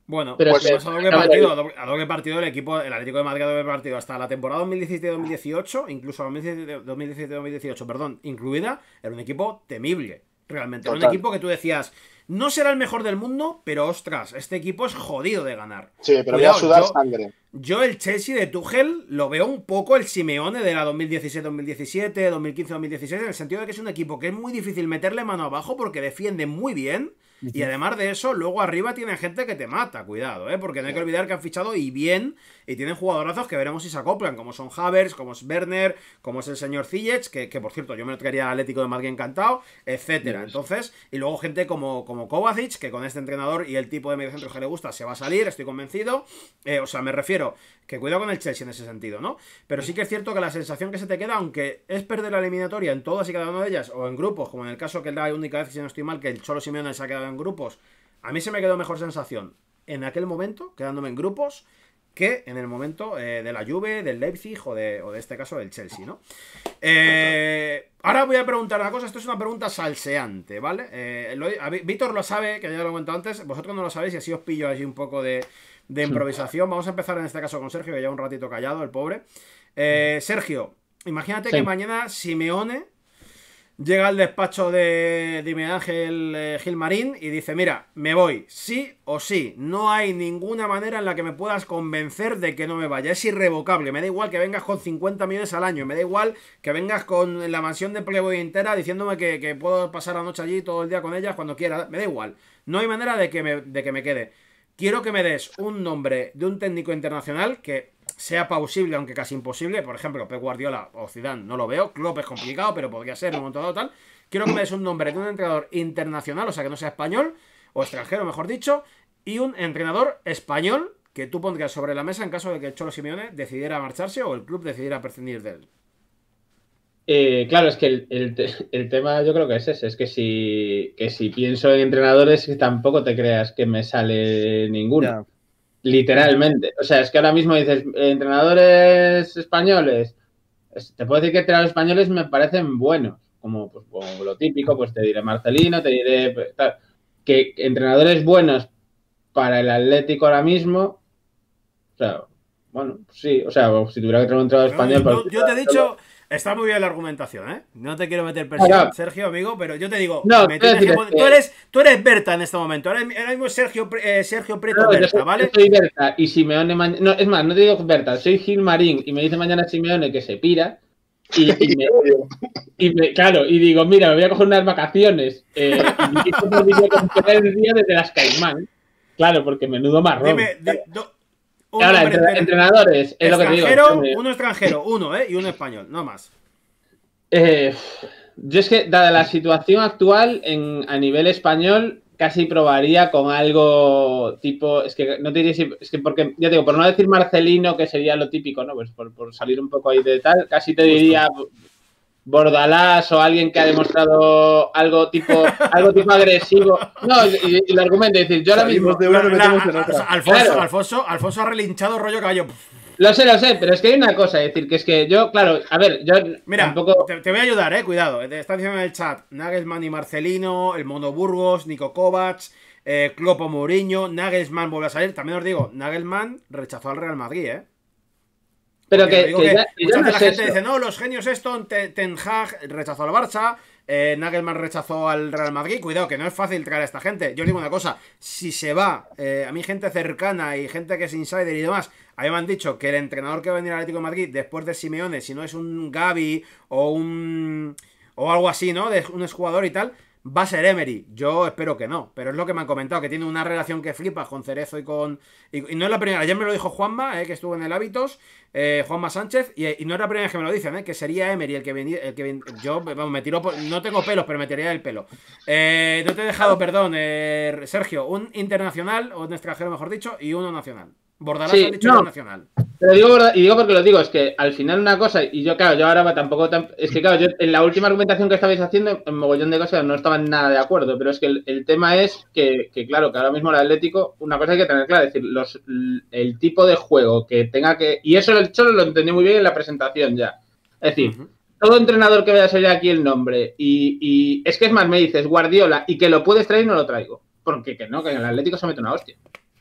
Bueno, Pero pues es a doble partido, a doble, a doble partido el equipo, el Atlético de Madrid a doble partido hasta la temporada 2017-2018, incluso 2017-2018, perdón, incluida, era un equipo temible, realmente. Era un equipo que tú decías, no será el mejor del mundo, pero ostras, este equipo es jodido de ganar. sí, pero Cuidado, voy a sudar yo- sangre. Yo el Chelsea de Tuchel lo veo un poco el Simeone de la 2017-2017, 2015-2016, en el sentido de que es un equipo que es muy difícil meterle mano abajo porque defiende muy bien, Y además de eso, luego arriba tiene gente que te mata, cuidado, ¿eh? porque no hay que olvidar que han fichado y bien, y tienen jugadorazos que veremos si se acoplan, como son Havers, como es Werner, como es el señor Ziyech, que, que por cierto yo me lo quería Atlético de Madrid encantado, etcétera. Entonces, y luego gente como, como Kovacic, que con este entrenador y el tipo de mediocentro que le gusta se va a salir, estoy convencido. Eh, o sea, me refiero que cuidado con el Chelsea en ese sentido, ¿no? Pero sí que es cierto que la sensación que se te queda, aunque es perder la eliminatoria en todas y cada una de ellas, o en grupos, como en el caso que es la única vez, si no estoy mal, que el Cholo Simeone se ha quedado en grupos, a mí se me quedó mejor sensación en aquel momento, quedándome en grupos, que en el momento eh, de la Juve, del Leipzig o de, o de, este caso del Chelsea, ¿no? Eh, ahora voy a preguntar una cosa, esto es una pregunta salseante, ¿vale? Eh, lo, Víctor lo sabe, que ya lo he comentado antes, vosotros no lo sabéis y así os pillo allí un poco de, de improvisación. Vamos a empezar en este caso con Sergio, que ya un ratito callado, el pobre. Sergio, imagínate sí. que mañana Simeone llega al despacho de, Miguel Ángel eh, Gilmarín y dice, mira, me voy, sí o sí, no hay ninguna manera en la que me puedas convencer de que no me vaya, es irrevocable, me da igual que vengas con 50 millones al año, me da igual que vengas con la mansión de Playboy entera diciéndome que, puedo pasar la noche allí todo el día con ellas cuando quiera, me da igual, no hay manera de que me quede. Quiero que me des un nombre de un técnico internacional que sea plausible, aunque casi imposible. Por ejemplo, Pep Guardiola o Zidane no lo veo. Klopp es complicado, pero podría ser en un momento dado tal. Quiero que me des un nombre de un entrenador internacional, o sea, que no sea español, o extranjero, mejor dicho, y un entrenador español que tú pondrías sobre la mesa en caso de que el Cholo Simeone decidiera marcharse o el club decidiera prescindir de él. Eh, claro, es que el, el, el, tema yo creo que es ese, es que si, que si pienso en entrenadores, tampoco te creas que me sale ninguno. Yeah. Literalmente. O sea, es que ahora mismo dices, entrenadores españoles, te puedo decir que entrenadores españoles me parecen buenos, como, pues, como lo típico, pues te diré Marcelino, te diré pues, tal. que entrenadores buenos para el Atlético ahora mismo, o sea, bueno, sí, o sea, si tuviera que traer un entrenador español... No, yo te he dicho... Está muy bien la argumentación, ¿eh? No te quiero meter presión, no. Sergio, amigo, pero yo te digo, no, me que tú, eres, tú eres Berta en este momento. Ahora, mismo es Sergio, eh, Sergio Prieto Berta, yo soy, ¿vale? Yo soy Berta y Simeone mañana. No, es más, no te digo Berta, soy Gil Marín y me dice mañana Simeone que se pira. Y, y, me, y me, claro, y digo, mira, me voy a coger unas vacaciones. Eh, y digo, el día desde las Caimán. Claro, porque menudo marrón. Dime, Ahora, entre, entrenadores, es lo que te digo. Uno extranjero, uno, ¿eh? Y uno español, no más. Eh, yo es que, dada la situación actual en, a nivel español, casi probaría con algo tipo. Es que no te diría si. Es que porque, ya digo, por no decir Marcelino, que sería lo típico, ¿no? Pues por, por salir un poco ahí de tal, casi te diría. Bordalás o alguien que ha demostrado algo tipo *laughs* algo tipo agresivo. No, y, y el argumento es decir, yo ahora mismo. De una, la, la, Alfonso, claro. Alfonso, Alfonso, ha relinchado rollo caballo. Lo sé, lo sé, pero es que hay una cosa, es decir, que es que yo, claro, a ver, yo Mira, tampoco... te, te, voy a ayudar, eh, cuidado. Está diciendo en el chat Nagelsmann y Marcelino, el Mono Burgos, Nico Kovacs, eh, Clopo Mourinho, Nagelsmann vuelve a salir. También os digo, Nagelsmann rechazó al Real Madrid, eh. Pero que, que, que, ya, que no la gente eso. dice, no, los genios esto, Ten Hag rechazó al Barça, eh, Nagelman rechazó al Real Madrid. Cuidado, que no es fácil traer a esta gente. Yo os digo una cosa: si se va, eh, a mi gente cercana y gente que es insider y demás, a mí me han dicho que el entrenador que va a venir al Atlético de Madrid después de Simeone, si no es un Gaby o un. o algo así, ¿no? De un exjugador y tal. Va a ser Emery. Yo espero que no. Pero es lo que me han comentado, que tiene una relación que flipa con Cerezo y con. Y, no es la primera. Ayer me lo dijo Juanma, eh, que estuvo en el Hábitos. Eh, Juanma Sánchez. Y, no es la primera vez que me lo dicen, eh, que sería Emery el que venía. El que yo vamos, me tiro. No tengo pelos, pero me tiraría el pelo. Eh, no te he dejado, perdón, eh, Sergio. Un internacional, o un extranjero, mejor dicho, y uno nacional. Bordalás Sí, ha dicho no. internacional. Pero digo, y digo porque lo digo, es que al final una cosa, y yo, claro, yo ahora tampoco, tam- es que claro, yo en la última argumentación que estabais haciendo, en mogollón de cosas no estaban nada de acuerdo, pero es que el, el tema es que, que, claro, que ahora mismo el Atlético, una cosa hay que tener clara, es decir, los, el tipo de juego que tenga que, y eso el Cholo lo entendí muy bien en la presentación ya, es decir, todo entrenador que vaya a salir aquí el nombre, y, y es que es más, me dices Guardiola, y que lo puedes traer, no lo traigo, porque que no, que en el Atlético se mete una hostia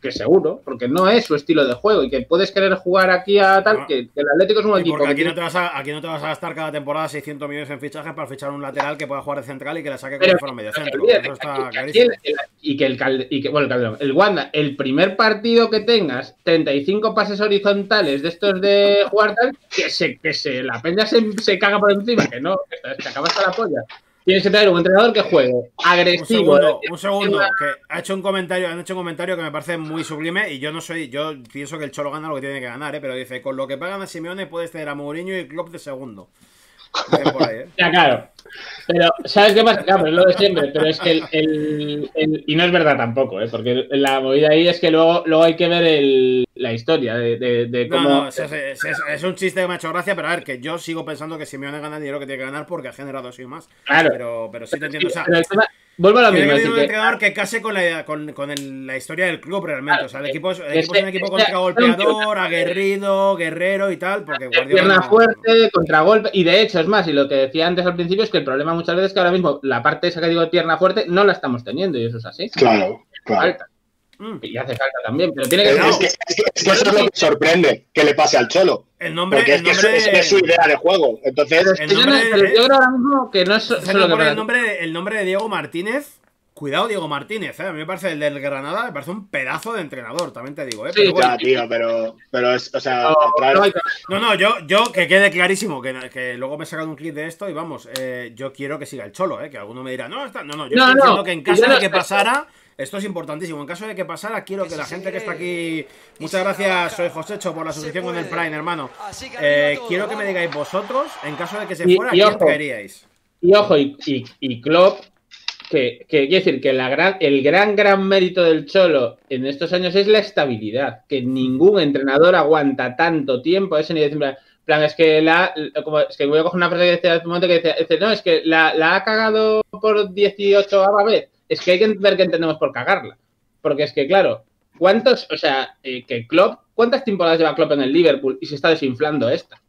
que seguro, porque no es su estilo de juego y que puedes querer jugar aquí a tal, No. que, que el Atlético es un equipo porque que aquí no, te vas a, aquí no te vas a gastar cada temporada 600 millones en fichajes para fichar un lateral que pueda jugar de central y que la saque como fuera medio centro. olvídate, Eso está aquí- aquí clarísimo. el- el- y que el Calde- y que bueno el Calderón, el Wanda, el primer partido que tengas 35 pases horizontales de estos de jugar tal, que se, que se la peña se, se caga por encima, que no, que te, acabas con la polla. Tienes que traer un entrenador que juegue Un agresivo. segundo, un segundo, que ha hecho un comentario, han hecho un comentario que me parece muy sublime y yo no soy, yo pienso que el Cholo gana lo que tiene que ganar, ¿eh? pero dice, con lo que pagan a Simeone puedes tener a Mourinho y Klopp de segundo. Dicen por ahí, ¿eh? Ya, claro. Pero, ¿sabes qué pasa? Claro, pero es lo de siempre. Pero es que el, el- el- Y no es verdad tampoco, ¿eh? Porque la movida ahí es que luego, luego hay que ver el, la historia de, de, de No, cómo. no, es, es- es- es un chiste que me ha hecho gracia, pero a ver, que yo sigo pensando que Simeone gana el dinero que tiene que ganar porque ha generado así más. Claro. Pero, pero sí te entiendo, o sea, Pero el tema- vuelvo a lo tiene mismo. que un entrenador que case con la, con, con el- la historia del club realmente. O sea, el equipo es, el equipo es un equipo contragolpeador, *laughs* aguerrido, guerrero y tal, porque pierna no- fuerte, contragolpe. Y de hecho, es más, y lo que decía antes al principio es que el problema muchas veces es que ahora mismo la parte esa que digo de pierna fuerte no la estamos teniendo y eso es así. Claro, claro. Falta. Mm. Y hace falta también, pero tiene que ser. es que, es que- es que eso es lo que sorprende que le pase al Cholo. El nombre, Porque es el que, es, nombre, es que es su idea de juego. Entonces, Pero es el yo, nombre- pero yo creo ahora mismo que no es ¿Sabes solo que el nombre, el nombre de Diego Martínez. Cuidado, Diego Martínez, ¿eh? A mí me parece el del Granada, me parece un pedazo de entrenador, también te digo, ¿eh? Sí, Pero bueno, ya, tío, pero, pero es, o sea, No, no No, yo, yo que quede clarísimo, que, que luego me he sacado un clip de esto y vamos, eh, yo quiero que siga el cholo, ¿eh? Que alguno me dirá, no, está, no, no, yo No, estoy no, diciendo que en caso de que pasara, esto es importantísimo, en caso de que pasara, quiero que la gente que está aquí, muchas gracias, soy Josecho por la suscripción con el Prime, hermano. Eh, quiero que me digáis vosotros, en caso de que se Y- fuera, y ¿quién ojo. traeríais? Y ojo, y, y, y Klopp, que, que quiere decir que la gran, el gran, gran mérito del Cholo en estos años es la estabilidad, que ningún entrenador aguanta tanto tiempo a ese nivel. En plan, plan, es que la, como, es que voy a coger una frase que decía hace un momento que decía, dice, no, es que la, la ha cagado por 18 a vez. Es que hay que ver qué entendemos por cagarla. Porque es que, claro, ¿cuántos, o sea, eh, que Klopp, ¿cuántas temporadas lleva Klopp en el Liverpool y se está desinflando esta?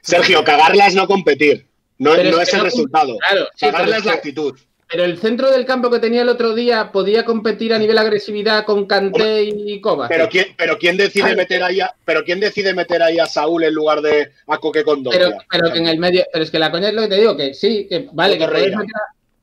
Sergio, cagarla es no competir. No, es el no- resultado. Claro, sí, cagarla es la actitud. Pero el centro del campo que tenía el otro día podía competir a nivel agresividad con Kanté y Kovac. Pero quién, pero quién decide meter ahí a, pero quién decide meter ahí a Saúl en lugar de a Coque con Pero, pero que en el medio, pero es que la coña es lo que te digo, que sí, que vale, que meter, a,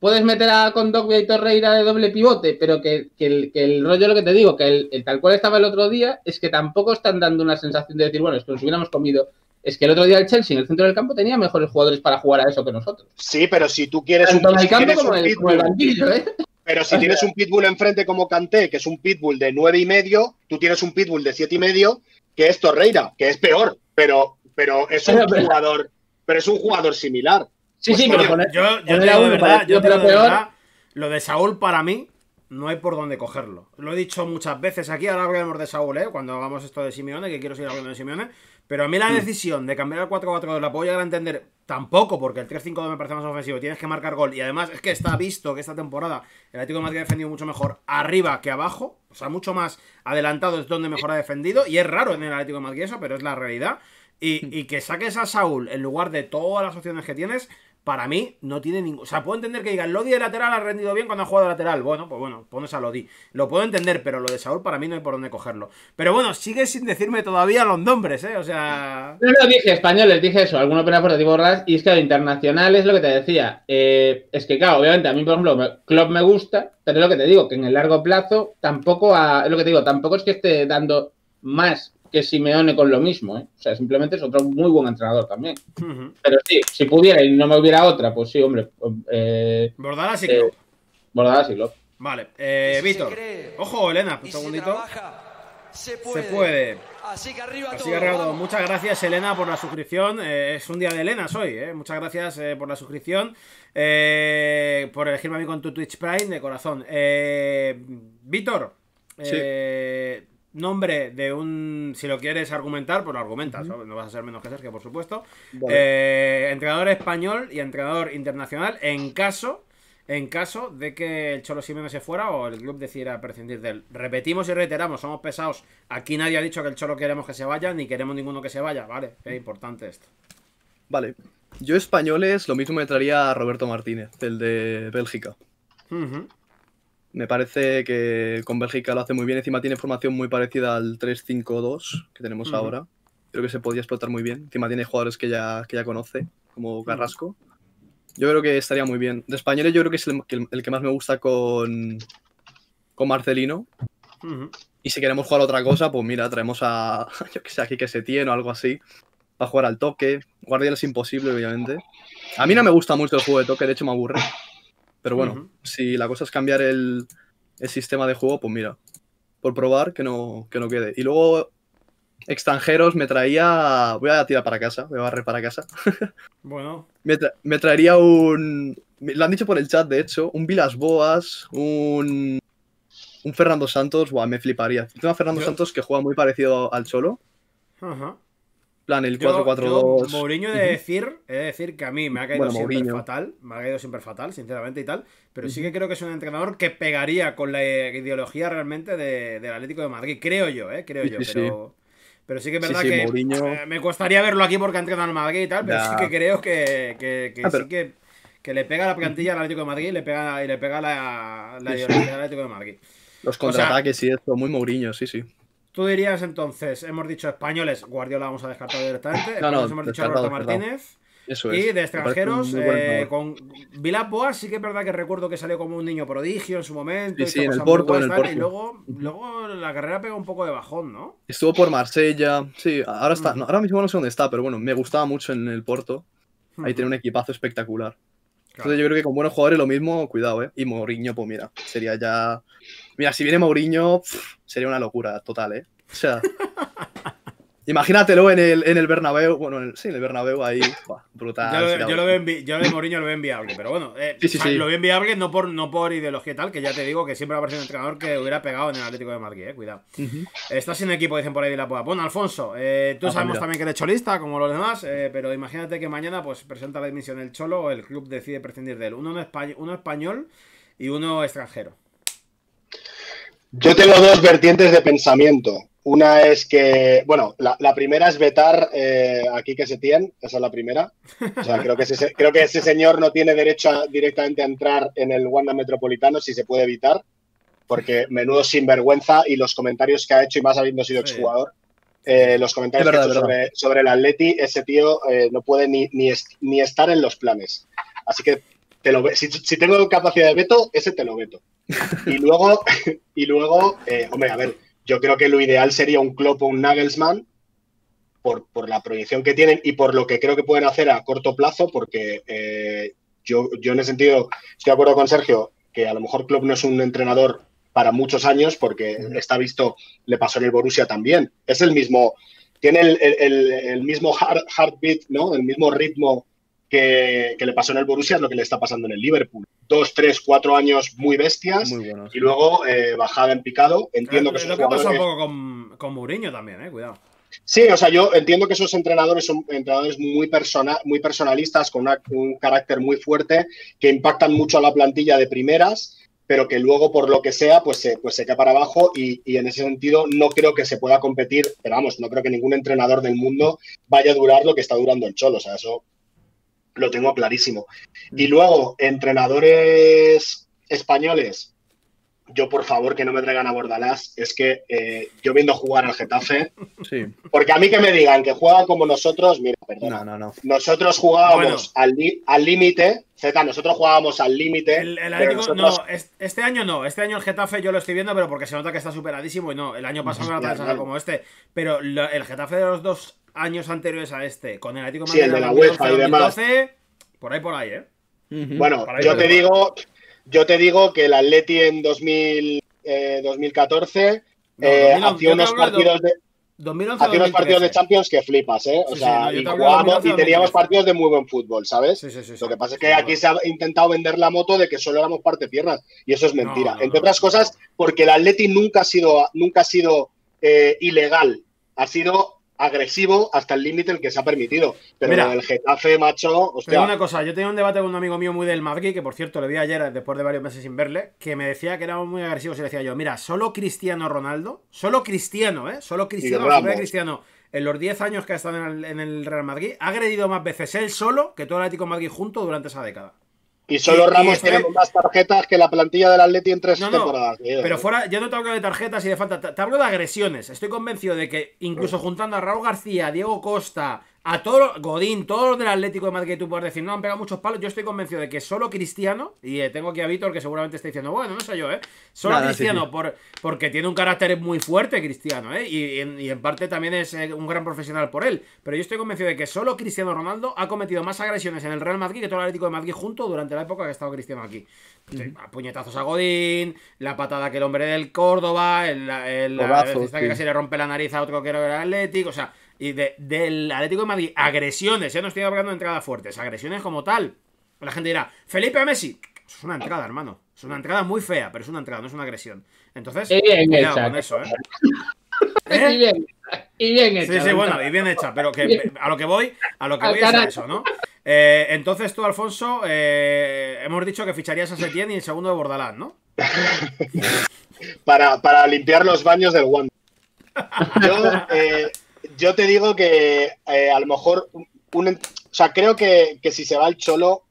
puedes meter a Kondogbia y Torreira de doble pivote, pero que, que el, que el rollo lo que te digo, que el, el tal cual estaba el otro día, es que tampoco están dando una sensación de decir, bueno, es que nos hubiéramos comido. Es que el otro día el Chelsea en el centro del campo tenía mejores jugadores para jugar a eso que nosotros. Sí, pero si tú quieres un, en el campo como en el, como en el pitbull, banquillo, ¿eh? pero si tienes un pitbull enfrente como Kanté, que es un pitbull de nueve y medio, tú tienes un pitbull de siete y medio, que es Torreira, que es peor, pero, pero es un jugador, pero es un jugador similar. Sí, Pues sí, pero poner- Yo, yo poner te a de uno verdad, yo de peor. verdad, lo de Saúl para mí no hay por dónde cogerlo. Lo he dicho muchas veces aquí, ahora hablaremos de Saúl, ¿eh? cuando hagamos esto de Simeone, que quiero seguir hablando de Simeone. Pero a mí la Mm. decisión de cambiar al 4-4-2 la puedo llegar a entender tampoco, porque el 3-5-2 me parece más ofensivo, tienes que marcar gol. Y además es que está visto que esta temporada el Atlético de Madrid ha defendido mucho mejor arriba que abajo, o sea, mucho más adelantado es donde mejor ha defendido. Y es raro en el Atlético de Madrid eso, pero es la realidad. Y, y que saques a Saúl en lugar de todas las opciones que tienes, para mí no tiene ningún. O sea, puedo entender que digan Lodi de lateral ha rendido bien cuando ha jugado de lateral. Bueno, pues bueno, pones a Lodi. Lo puedo entender, pero lo de Saúl para mí no hay por dónde cogerlo. Pero bueno, sigue sin decirme todavía los nombres, ¿eh? O sea. No lo dije, españoles, dije eso, alguna pena por tipo ras, y es que lo internacional es lo que te decía. Eh, es que, claro, obviamente, a mí, por ejemplo, Klopp me gusta, pero es lo que te digo, que en el largo plazo tampoco, ha- es lo que te digo, tampoco es que esté dando más que Simeone con lo mismo, ¿eh? O sea, simplemente es otro muy buen entrenador también. Pero sí, si pudiera y no me hubiera otra, pues sí, hombre, eh, Bordalas y Eh, Klopp. Bordadas y Klopp. Vale, eh, Víctor. Ojo, Elena, un segundito. se Se puede. Así que arriba Así todo, que muchas gracias Elena por la suscripción. Eh, es un día de Elena hoy, eh. Muchas gracias eh, por la suscripción. Eh, por elegirme a mí con tu Twitch Prime de corazón. Eh, Víctor, eh, nombre de un. Si lo quieres argumentar, pues lo argumentas. ¿no? No vas a ser menos que Sergio, por supuesto. Vale. Eh, entrenador español y entrenador internacional en caso. En caso de que el Cholo Simeone se fuera o el club decidiera prescindir de él. Repetimos y reiteramos, somos pesados. Aquí nadie ha dicho que el Cholo queremos que se vaya, ni queremos ninguno que se vaya, ¿vale? Es importante esto. Vale. Yo españoles, lo mismo me traería a Roberto Martínez, el de Bélgica. Me parece que con Bélgica lo hace muy bien. Encima tiene formación muy parecida al 3-5-2 que tenemos ahora. Creo que se podría explotar muy bien. Encima tiene jugadores que ya, que ya conoce, como Carrasco. Yo creo que estaría muy bien. De españoles yo creo que es el, que- el que más me gusta con, con Marcelino. Y si queremos jugar otra cosa, pues mira, traemos a, *laughs* yo que sé, aquí que se tiene o algo así. Para jugar al toque. Guardián es imposible, obviamente. A mí no me gusta mucho el juego de toque, de hecho me aburre. Pero bueno, si la cosa es cambiar el, el sistema de juego, pues mira, por probar que no, que no quede. Y luego, extranjeros, me traía. Voy a tirar para casa, voy a barrer para casa. *laughs* Bueno, Me, tra- me traería un. me- Lo han dicho por el chat, de hecho, un Vilas Boas, un. Un Fernando Santos, buah, me fliparía. Tengo a Fernando Yo- Santos que juega muy parecido al Cholo. ajá. Plan, el Yo, yo, 4-4-2. Mourinho he de decir, he de decir que a mí me ha caído Bueno, siempre Mourinho. fatal, me ha caído siempre fatal, sinceramente y tal, pero sí que creo que es un entrenador que pegaría con la ideología realmente de- del Atlético de Madrid, creo yo, eh, creo yo, sí, sí. pero, pero sí que es verdad sí, que Mourinho. eh, me costaría verlo aquí porque ha entrenado en Madrid y tal, pero sí que creo que, que, que Ah, pero- sí que, que le pega la plantilla al Atlético de Madrid y le pega, y le pega la, la Sí, sí. ideología del Atlético de Madrid. Los contraataques y esto, muy Mourinho, sí, sí. Tú dirías entonces, hemos dicho españoles, Guardiola vamos a descartar directamente, No, no, hemos dicho Roberto. Martínez. Eso es. Y de extranjeros, eh, con Vilas Boas sí que es verdad que recuerdo que salió como un niño prodigio en su momento. Sí, sí, en el Porto, en el Y luego, luego la carrera pega un poco de bajón, ¿no? Estuvo por Marsella. Sí, ahora está. No, ahora mismo no sé dónde está, pero bueno, me gustaba mucho en el Porto. Ahí Ujú. tiene un equipazo espectacular. Claro. Entonces yo creo que con buenos jugadores lo mismo, cuidado, ¿eh? Y Mourinho, pues mira, sería ya. Mira, si viene Mourinho, pff, sería una locura total, ¿eh? O sea. *laughs* Imagínatelo en el, en el Bernabéu, bueno, en el- sí, en el Bernabéu ahí, brutal. Yo, lo- yo lo veo yo lo de Mourinho lo veo inviable, pero bueno, eh, Sí, sí, o sea, sí. lo veo inviable no por, no por ideología y tal, que ya te digo que siempre va a parecer un entrenador que hubiera pegado en el Atlético de Madrid, eh, cuidado. Ujú. Está sin equipo, dicen por ahí Vilas Boas. Bueno, Alfonso, eh, tú Ah, sabemos mira. también que eres cholista, como los demás, eh, pero imagínate que mañana pues presenta la dimisión el Cholo o el club decide prescindir de él. Uno, en uno español y uno extranjero. Yo tengo dos vertientes de pensamiento. Una es que, bueno, la, la primera es vetar eh, aquí que se tiene, esa es la primera. O sea, creo que ese, creo que ese señor no tiene derecho a- directamente a entrar en el Wanda Metropolitano si se puede evitar, porque menudo sinvergüenza y los comentarios que ha hecho, y más habiendo sido exjugador, eh, los comentarios verdad, que ha hecho sobre, sobre el Atleti, ese tío eh, no puede ni, ni, est- ni estar en los planes. Así que te lo si, si tengo capacidad de veto, ese te lo veto. *laughs* Y luego, *laughs* y luego eh, hombre, a ver, yo creo que lo ideal sería un Klopp o un Nagelsmann por, por la proyección que tienen y por lo que creo que pueden hacer a corto plazo, porque eh, yo, yo en ese sentido estoy de acuerdo con Sergio que a lo mejor Klopp no es un entrenador para muchos años, porque está visto, le pasó en el Borussia también. Es el mismo, tiene el, el- el- el mismo heart- heartbeat, ¿no? El mismo ritmo que, que le pasó en el Borussia, es lo que le está pasando en el Liverpool. Dos, tres, cuatro años muy bestias Muy bueno. y luego eh, bajada en picado. Entiendo que lo que pasa un poco con, con Mourinho también, eh, cuidado. Sí, o sea, yo entiendo que esos entrenadores son entrenadores muy, persona, muy personalistas, con una- un carácter muy fuerte, que impactan mucho a la plantilla de primeras, pero que luego, por lo que sea, pues se, pues se cae para abajo y, y en ese sentido no creo que se pueda competir, pero vamos, no creo que ningún entrenador del mundo vaya a durar lo que está durando el Cholo, o sea, eso lo tengo clarísimo. Y luego, entrenadores españoles, yo por favor que no me traigan a Bordalás, es que eh, yo viendo jugar al Getafe, Sí. porque a mí que me digan que juegan como nosotros, mira, perdona. No, no, no. Nosotros jugábamos Bueno. al límite, Z, nosotros jugábamos al límite. El, Atlético, nosotros- no, es- este año no. Este año el Getafe yo lo estoy viendo, pero porque se nota que está superadísimo y no. El año pasado no era tan como este. Pero lo- el Getafe de los dos años anteriores a este, con el Atlético de Sí, el de la UEFA y demás. 2012, por ahí, por ahí, ¿eh? Bueno, ahí yo te digo, yo te digo que el Atleti en 2000, eh, 2014 No, eh, 2011, hacía unos partidos de 2011 hacía unos partidos de 2013. Champions que flipas, ¿eh? O Sí, sí, sea, no, y jugábamos 2011, y teníamos 2013. partidos de muy buen fútbol, ¿sabes? Sí, sí, sí. Lo que pasa es que aquí se ha intentado vender la moto de que solo éramos parte tierras y eso es mentira. No, no, Entre no. otras cosas, porque el Atleti nunca ha sido, nunca ha sido eh, ilegal, ha sido agresivo hasta el límite el que se ha permitido. Pero Mira. el Getafe, macho, hostia, una cosa, yo tenía un debate con un amigo mío muy del Madrid, que por cierto le vi ayer después de varios meses sin verle, que me decía que éramos muy agresivos y le decía yo, mira, solo Cristiano Ronaldo, solo Cristiano, ¿eh? Solo Cristiano, Cristiano, en los 10 años que ha estado en el, en el Real Madrid, ha agredido más veces él solo que todo el Atlético de Madrid junto durante esa década. Y solo y- y Ramos estoy- tiene más tarjetas que la plantilla del Atleti en tres No, no, temporadas. Pero fuera, yo no te hablo de tarjetas y de falta, te hablo de agresiones. Estoy convencido de que incluso juntando a Raúl García, Diego Costa, a todos, Godín, todos los del Atlético de Madrid que tú puedes decir, no han pegado muchos palos, yo estoy convencido de que solo Cristiano, y eh, tengo aquí a Víctor que seguramente está diciendo, bueno, no sé yo, ¿eh? Solo Nada, Cristiano, sí. Por, porque tiene un carácter muy fuerte Cristiano, ¿eh? Y, en, y en parte también es eh, un gran profesional por él, pero yo estoy convencido de que solo Cristiano Ronaldo ha cometido más agresiones en el Real Madrid que todo el Atlético de Madrid junto durante la época que ha estado Cristiano aquí. Puñetazos a Godín, la patada que el hombre del Córdoba, el, el, Codazo, veces que casi le rompe la nariz a otro que era del Atlético, o sea, y de- del Atlético de Madrid, agresiones, ya no estoy hablando de entradas fuertes, agresiones como tal. La gente dirá, Felipe Messi, es una entrada, hermano. Es una entrada muy fea, pero es una entrada, no es una agresión. Entonces, Y bien cuidado hecha. con eso, ¿eh? *laughs* Y bien, y bien hecha. Sí, sí, bueno, y bien hecha, pero que a lo que voy, a lo que Al voy es a eso, ¿no? Eh, entonces tú, Alfonso, eh, hemos dicho que ficharías a Setién y el segundo de Bordalás, ¿no? *laughs* para, para limpiar los baños del Wanda. *laughs* Yo, eh, yo te digo que eh, a lo mejor, un, un ent- o sea, creo que, que si se va el Cholo,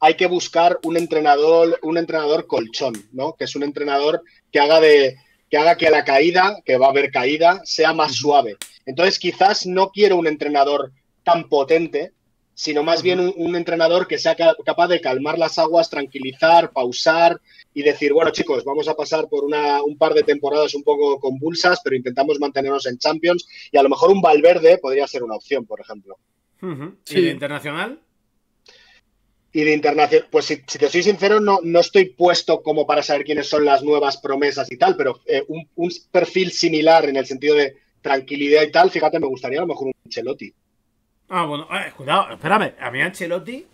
hay que buscar un entrenador, un entrenador colchón, ¿no? Que es un entrenador que haga de que haga que la caída, que va a haber caída, sea más suave. Entonces, quizás no quiero un entrenador tan potente, sino más bien un, un entrenador que sea ca- capaz de calmar las aguas, tranquilizar, pausar y decir, bueno chicos, vamos a pasar por una, un par de temporadas un poco convulsas, pero intentamos mantenernos en Champions y a lo mejor un Valverde podría ser una opción, por ejemplo. Sí. ¿Y de internacional? Y de internacional, pues si, si te soy sincero, no, no estoy puesto como para saber quiénes son las nuevas promesas y tal, pero eh, un, un perfil similar en el sentido de tranquilidad y tal, fíjate, me gustaría a lo mejor un Ancelotti. Ah, bueno, eh, cuidado, espérame. A mí Ancelotti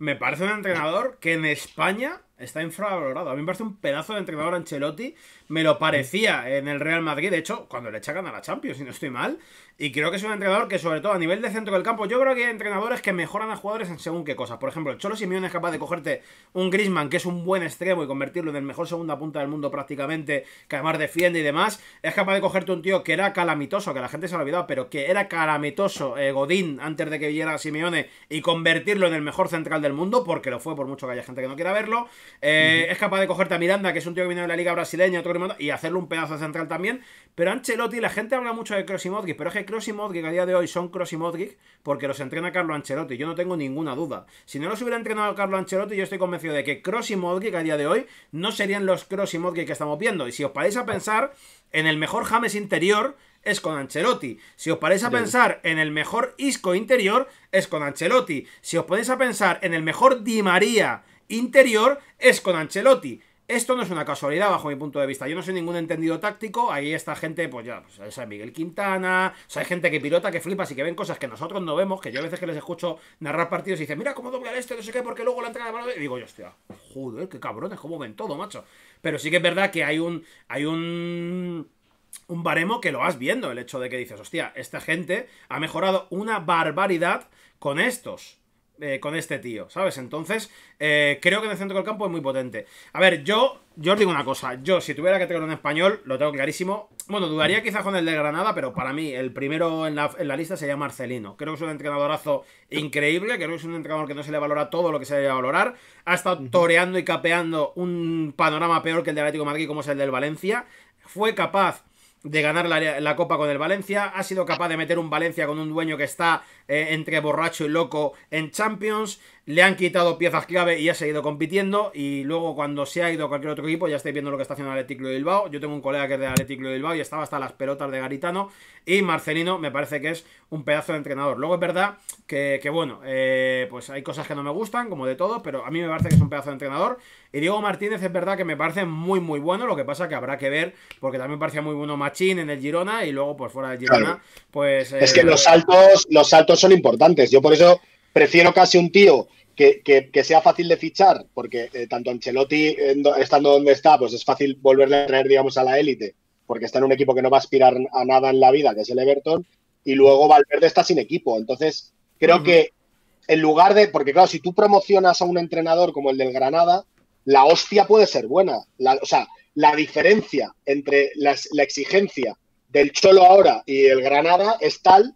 me parece un entrenador que en España está infravalorado. A mí me parece un pedazo de entrenador Ancelotti. Me lo parecía en el Real Madrid. De hecho, cuando le echacan a la Champions, si no estoy mal. Y creo que es un entrenador que, sobre todo a nivel de centro del campo, yo creo que hay entrenadores que mejoran a jugadores en según qué cosas. Por ejemplo, el Cholo Simeone es capaz de cogerte un Grisman, que es un buen extremo, y convertirlo en el mejor segunda punta del mundo prácticamente, que además defiende y demás. Es capaz de cogerte un tío que era calamitoso, que la gente se ha olvidado, pero que era calamitoso, eh, Godín, antes de que viniera Simeone, y convertirlo en el mejor central del mundo, porque lo fue, por mucho que haya gente que no quiera verlo. Eh, Es capaz de cogerte a Miranda, que es un tío que viene de la liga brasileña, otro que no- y hacerle un pedazo central también. Pero Ancelotti, la gente habla mucho de Kroos y Modric, pero es que Kroos y Modric a día de hoy son Kroos y Modric porque los entrena Carlo Ancelotti. Yo no tengo ninguna duda. Si no los hubiera entrenado Carlo Ancelotti, yo estoy convencido de que Kroos y Modric a día de hoy no serían los Kroos y Modric que estamos viendo. Y si os paráis a pensar, en el mejor James interior es con Ancelotti. Si os paráis a pensar en el mejor Isco interior, es con Ancelotti. Si os ponéis a pensar en el mejor Di María interior, es con Ancelotti. Esto no es una casualidad bajo mi punto de vista. Yo no soy ningún entendido táctico. Ahí está gente, pues ya, pues, esa Miguel Quintana. O sea, hay gente que pilota, que flipas y que ven cosas que nosotros no vemos. Que yo a veces que les escucho narrar partidos y dicen, mira cómo dobla este, no sé qué, porque luego la entrada de balón. Y digo yo, hostia, joder, qué cabrones, cómo ven todo, macho. Pero sí que es verdad que hay un. Hay un un baremo que lo vas viendo, el hecho de que dices, hostia, esta gente ha mejorado una barbaridad con estos. Eh, con este tío, ¿sabes? Entonces, eh, creo que en el centro del campo es muy potente. A ver, yo, yo os digo una cosa. Yo, si tuviera que tenerlo en español, lo tengo clarísimo. Bueno, dudaría quizás con el de Granada, pero para mí, el primero en la, en la lista sería Marcelino. Creo que es un entrenadorazo increíble. Creo que es un entrenador que no se le valora todo lo que se le debe valorar. Ha estado toreando y capeando un panorama peor que el del Atlético de Madrid, como es el del Valencia. Fue capaz de ganar la, la, Copa con el Valencia, ha sido capaz de meter un Valencia con un dueño que está eh, entre borracho y loco en Champions, le han quitado piezas clave y ha seguido compitiendo y luego cuando se ha ido a cualquier otro equipo ya estáis viendo lo que está haciendo el Atlético de Bilbao, yo tengo un colega que es de Atlético de Bilbao y estaba hasta las pelotas de Garitano y Marcelino me parece que es un pedazo de entrenador, luego es verdad que, que bueno, eh, pues hay cosas que no me gustan como de todo, pero a mí me parece que es un pedazo de entrenador y Diego Martínez es verdad que me parece muy muy bueno, lo que pasa que habrá que ver porque también parecía muy bueno Machín en el Girona y luego pues fuera del Girona Claro. pues... Es que los saltos, los saltos son importantes. Yo por eso prefiero casi un tío que, que- que sea fácil de fichar, porque eh, tanto Ancelotti, do- estando donde está, pues es fácil volverle a traer, digamos, a la élite, porque está en un equipo que no va a aspirar a nada en la vida, que es el Everton, y luego Valverde está sin equipo. Entonces, creo que en lugar de, porque claro, si tú promocionas a un entrenador como el del Granada, la hostia puede ser buena. La- o sea, la diferencia entre las- la exigencia del Cholo ahora y el Granada es tal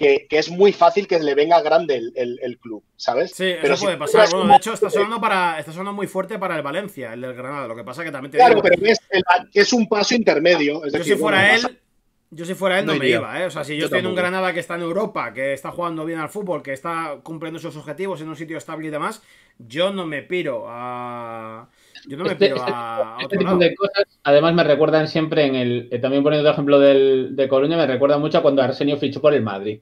que, que es muy fácil que le venga grande el, el- el club, ¿sabes? Sí, Pero eso si puede pasar. Bueno, de hecho, está sonando para. Está sonando muy fuerte para el Valencia, el del Granada. Lo que pasa que también te Claro, digo. pero es, el- es un paso intermedio. Es yo decir, si fuera bueno, él, pasa- Yo si fuera él no, No me iba, ¿eh? O sea, si yo, Yo estoy en un. Granada que está en Europa, que está jugando bien al fútbol, que está cumpliendo sus objetivos en un sitio estable y demás, yo no me piro a... Yo no me Este- piro este- a, Este tipo lado. de cosas, además, me recuerdan siempre en el. eh, también poniendo el ejemplo del, de Coruña, me recuerda mucho a cuando Arsenio fichó por el Madrid.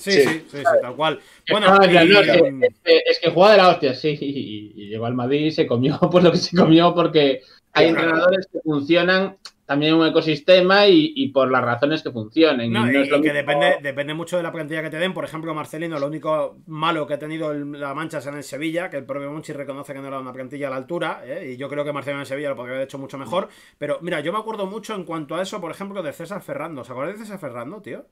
Sí, Sí. sí, sí, tal cual. Bueno, Ah, y- no, es, que, es que- es que juega de la hostia, sí. Y, y llegó al Madrid y se comió *laughs* pues lo que se comió porque hay Claro. entrenadores que funcionan también en un ecosistema y, y por las razones que funcionen. No, y no es lo y que depende, depende mucho de la plantilla que te den. Por ejemplo, Marcelino, lo único malo que ha tenido el- la mancha es en el Sevilla, que el propio Monchi reconoce que no era una plantilla a la altura, ¿eh? y yo creo que Marcelino en Sevilla lo podría haber hecho mucho mejor. Pero mira, yo me acuerdo mucho en cuanto a eso, por ejemplo, de César Ferrando. ¿Os acordáis de César Ferrando, tío?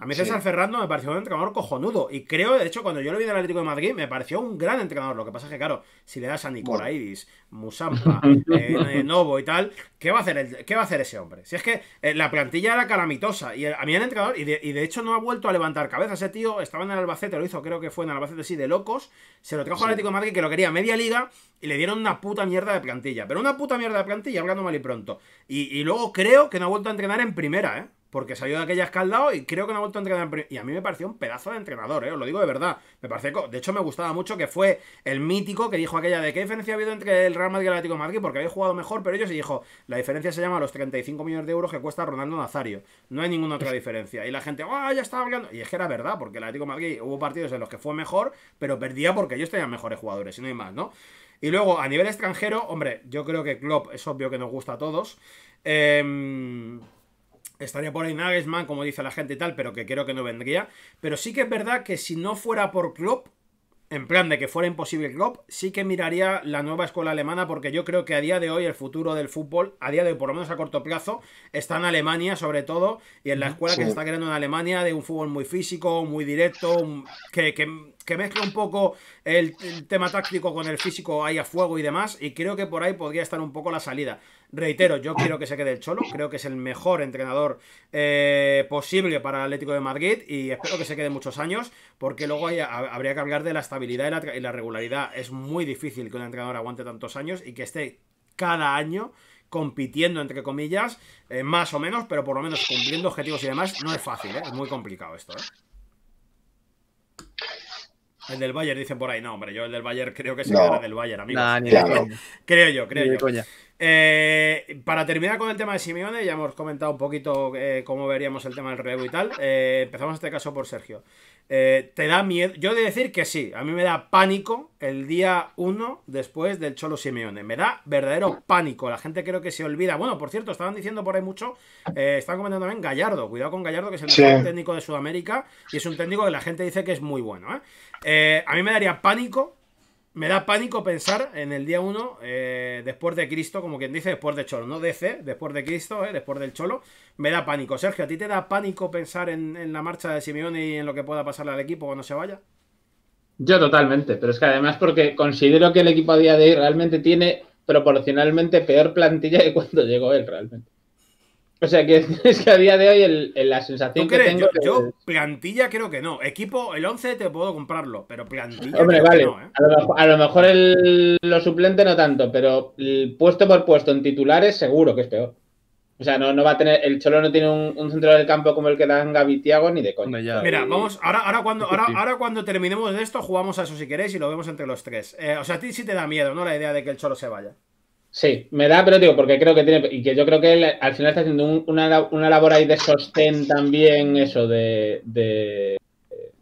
A mí Sí. César Ferrando me pareció un entrenador cojonudo. Y creo, de hecho, cuando yo lo vi del Atlético de Madrid, me pareció un gran entrenador. Lo que pasa es que, claro, si le das a Nicolaidis, Musampa, *laughs* eh, Novo y tal, ¿qué va a hacer, el- qué va a hacer ese hombre? Si es que eh, la plantilla era calamitosa. Y el- a mí el entrenador, y de, y de hecho no ha vuelto a levantar cabeza. Ese tío estaba en el Albacete, lo hizo, creo que fue en el Albacete, sí, de locos. Se lo trajo al Atlético de Madrid, que lo quería media liga, y le dieron una puta mierda de plantilla. Pero una puta mierda de plantilla, hablando mal y pronto. Y, y luego creo que no ha vuelto a entrenar en primera, ¿eh? Porque salió de aquella escaldado y creo que no ha vuelto a entrenar. Y a mí me pareció un pedazo de entrenador, ¿eh? Os lo digo de verdad. Me parece. De hecho, me gustaba mucho que fue el mítico que dijo aquella de qué diferencia ha habido entre el Real Madrid y el Atlético de Madrid, porque había jugado mejor, pero ellos y dijo, la diferencia se llama los 35 millones de euros que cuesta Ronaldo Nazario. No hay ninguna otra diferencia. Y la gente, ¡ah, ya estaba hablando! Y es que era verdad, porque el Atlético de Madrid hubo partidos en los que fue mejor, pero perdía porque ellos tenían mejores jugadores, y no hay más, ¿no? Y luego, a nivel extranjero, hombre, yo creo que Klopp es obvio que nos gusta a todos. Em, Estaría por ahí Nagelsmann, como dice la gente y tal, pero que creo que no vendría. Pero sí que es verdad que si no fuera por Klopp, en plan de que fuera imposible Klopp, sí que miraría la nueva escuela alemana porque yo creo que a día de hoy el futuro del fútbol, a día de hoy, por lo menos a corto plazo, está en Alemania sobre todo y en la escuela que se está creando en Alemania de un fútbol muy físico, muy directo, que, que- que mezcla un poco el, tema táctico con el físico ahí a fuego y demás y creo que por ahí podría estar un poco la salida. Reitero, yo quiero que se quede el Cholo, creo que es el mejor entrenador eh, posible para Atlético de Madrid y espero que se quede muchos años porque luego habría que hablar de la estabilidad y la, tra- y la regularidad. Es muy difícil que un entrenador aguante tantos años y que esté cada año compitiendo, entre comillas, eh, más o menos, pero por lo menos cumpliendo objetivos y demás, no es fácil, ¿eh? es muy complicado esto. ¿eh? El del Bayern dice por ahí, no, hombre, yo el del Bayern creo que se No. quedará del Bayern, amigos. Nah, ni Claro. Creo yo, creo yo. coña. Eh, para terminar con el tema de Simeone, ya hemos comentado un poquito eh, cómo veríamos el tema del relevo y tal. Eh, empezamos este caso por Sergio. ¿Te da miedo? Yo he de decir que sí. A mí me da pánico el día 1 después del Cholo Simeone. Me da verdadero pánico. La gente creo que se olvida. Bueno, por cierto, estaban diciendo por ahí mucho. Estaban comentando también Gallardo. Cuidado con Gallardo, que es el Sí. mejor técnico de Sudamérica. Y es un técnico que la gente dice que es muy bueno. a mí me daría pánico me da pánico pensar en el día 1, después de Cristo, como quien dice, después de Cholo, no DC, después de Cristo, eh, después del Cholo, me da pánico. Sergio, ¿a ti te da pánico pensar en, en la marcha de Simeone y en lo que pueda pasarle al equipo cuando se vaya? Yo totalmente, pero es que además porque considero que el equipo a día de hoy realmente tiene proporcionalmente peor plantilla que cuando llegó él realmente. O sea que *laughs* es que a día de hoy el- el- la ¿Tú sensación que tengo Yo, yo es- plantilla creo que no. Equipo, el 11 te puedo comprarlo, pero plantilla Hombre, creo que vale. no, ¿eh? a, lo mejor, a lo mejor el, lo suplente no tanto, pero el puesto por puesto en titulares seguro que es peor. O sea, no, no va a tener. El Cholo no tiene un, un centro del campo como el que dan Gaby Thiago ni de coña. Mira, vamos, ahora, ahora, cuando, ahora, ahora cuando terminemos de esto, jugamos a eso si queréis y lo vemos entre los tres. Eh, o sea, a ti sí te da miedo, ¿no? La idea de que el Cholo se vaya. Sí, me da, pero digo, porque creo que tiene. Y que yo creo que él al final está haciendo un- una, una labor ahí de sostén también, eso de. de,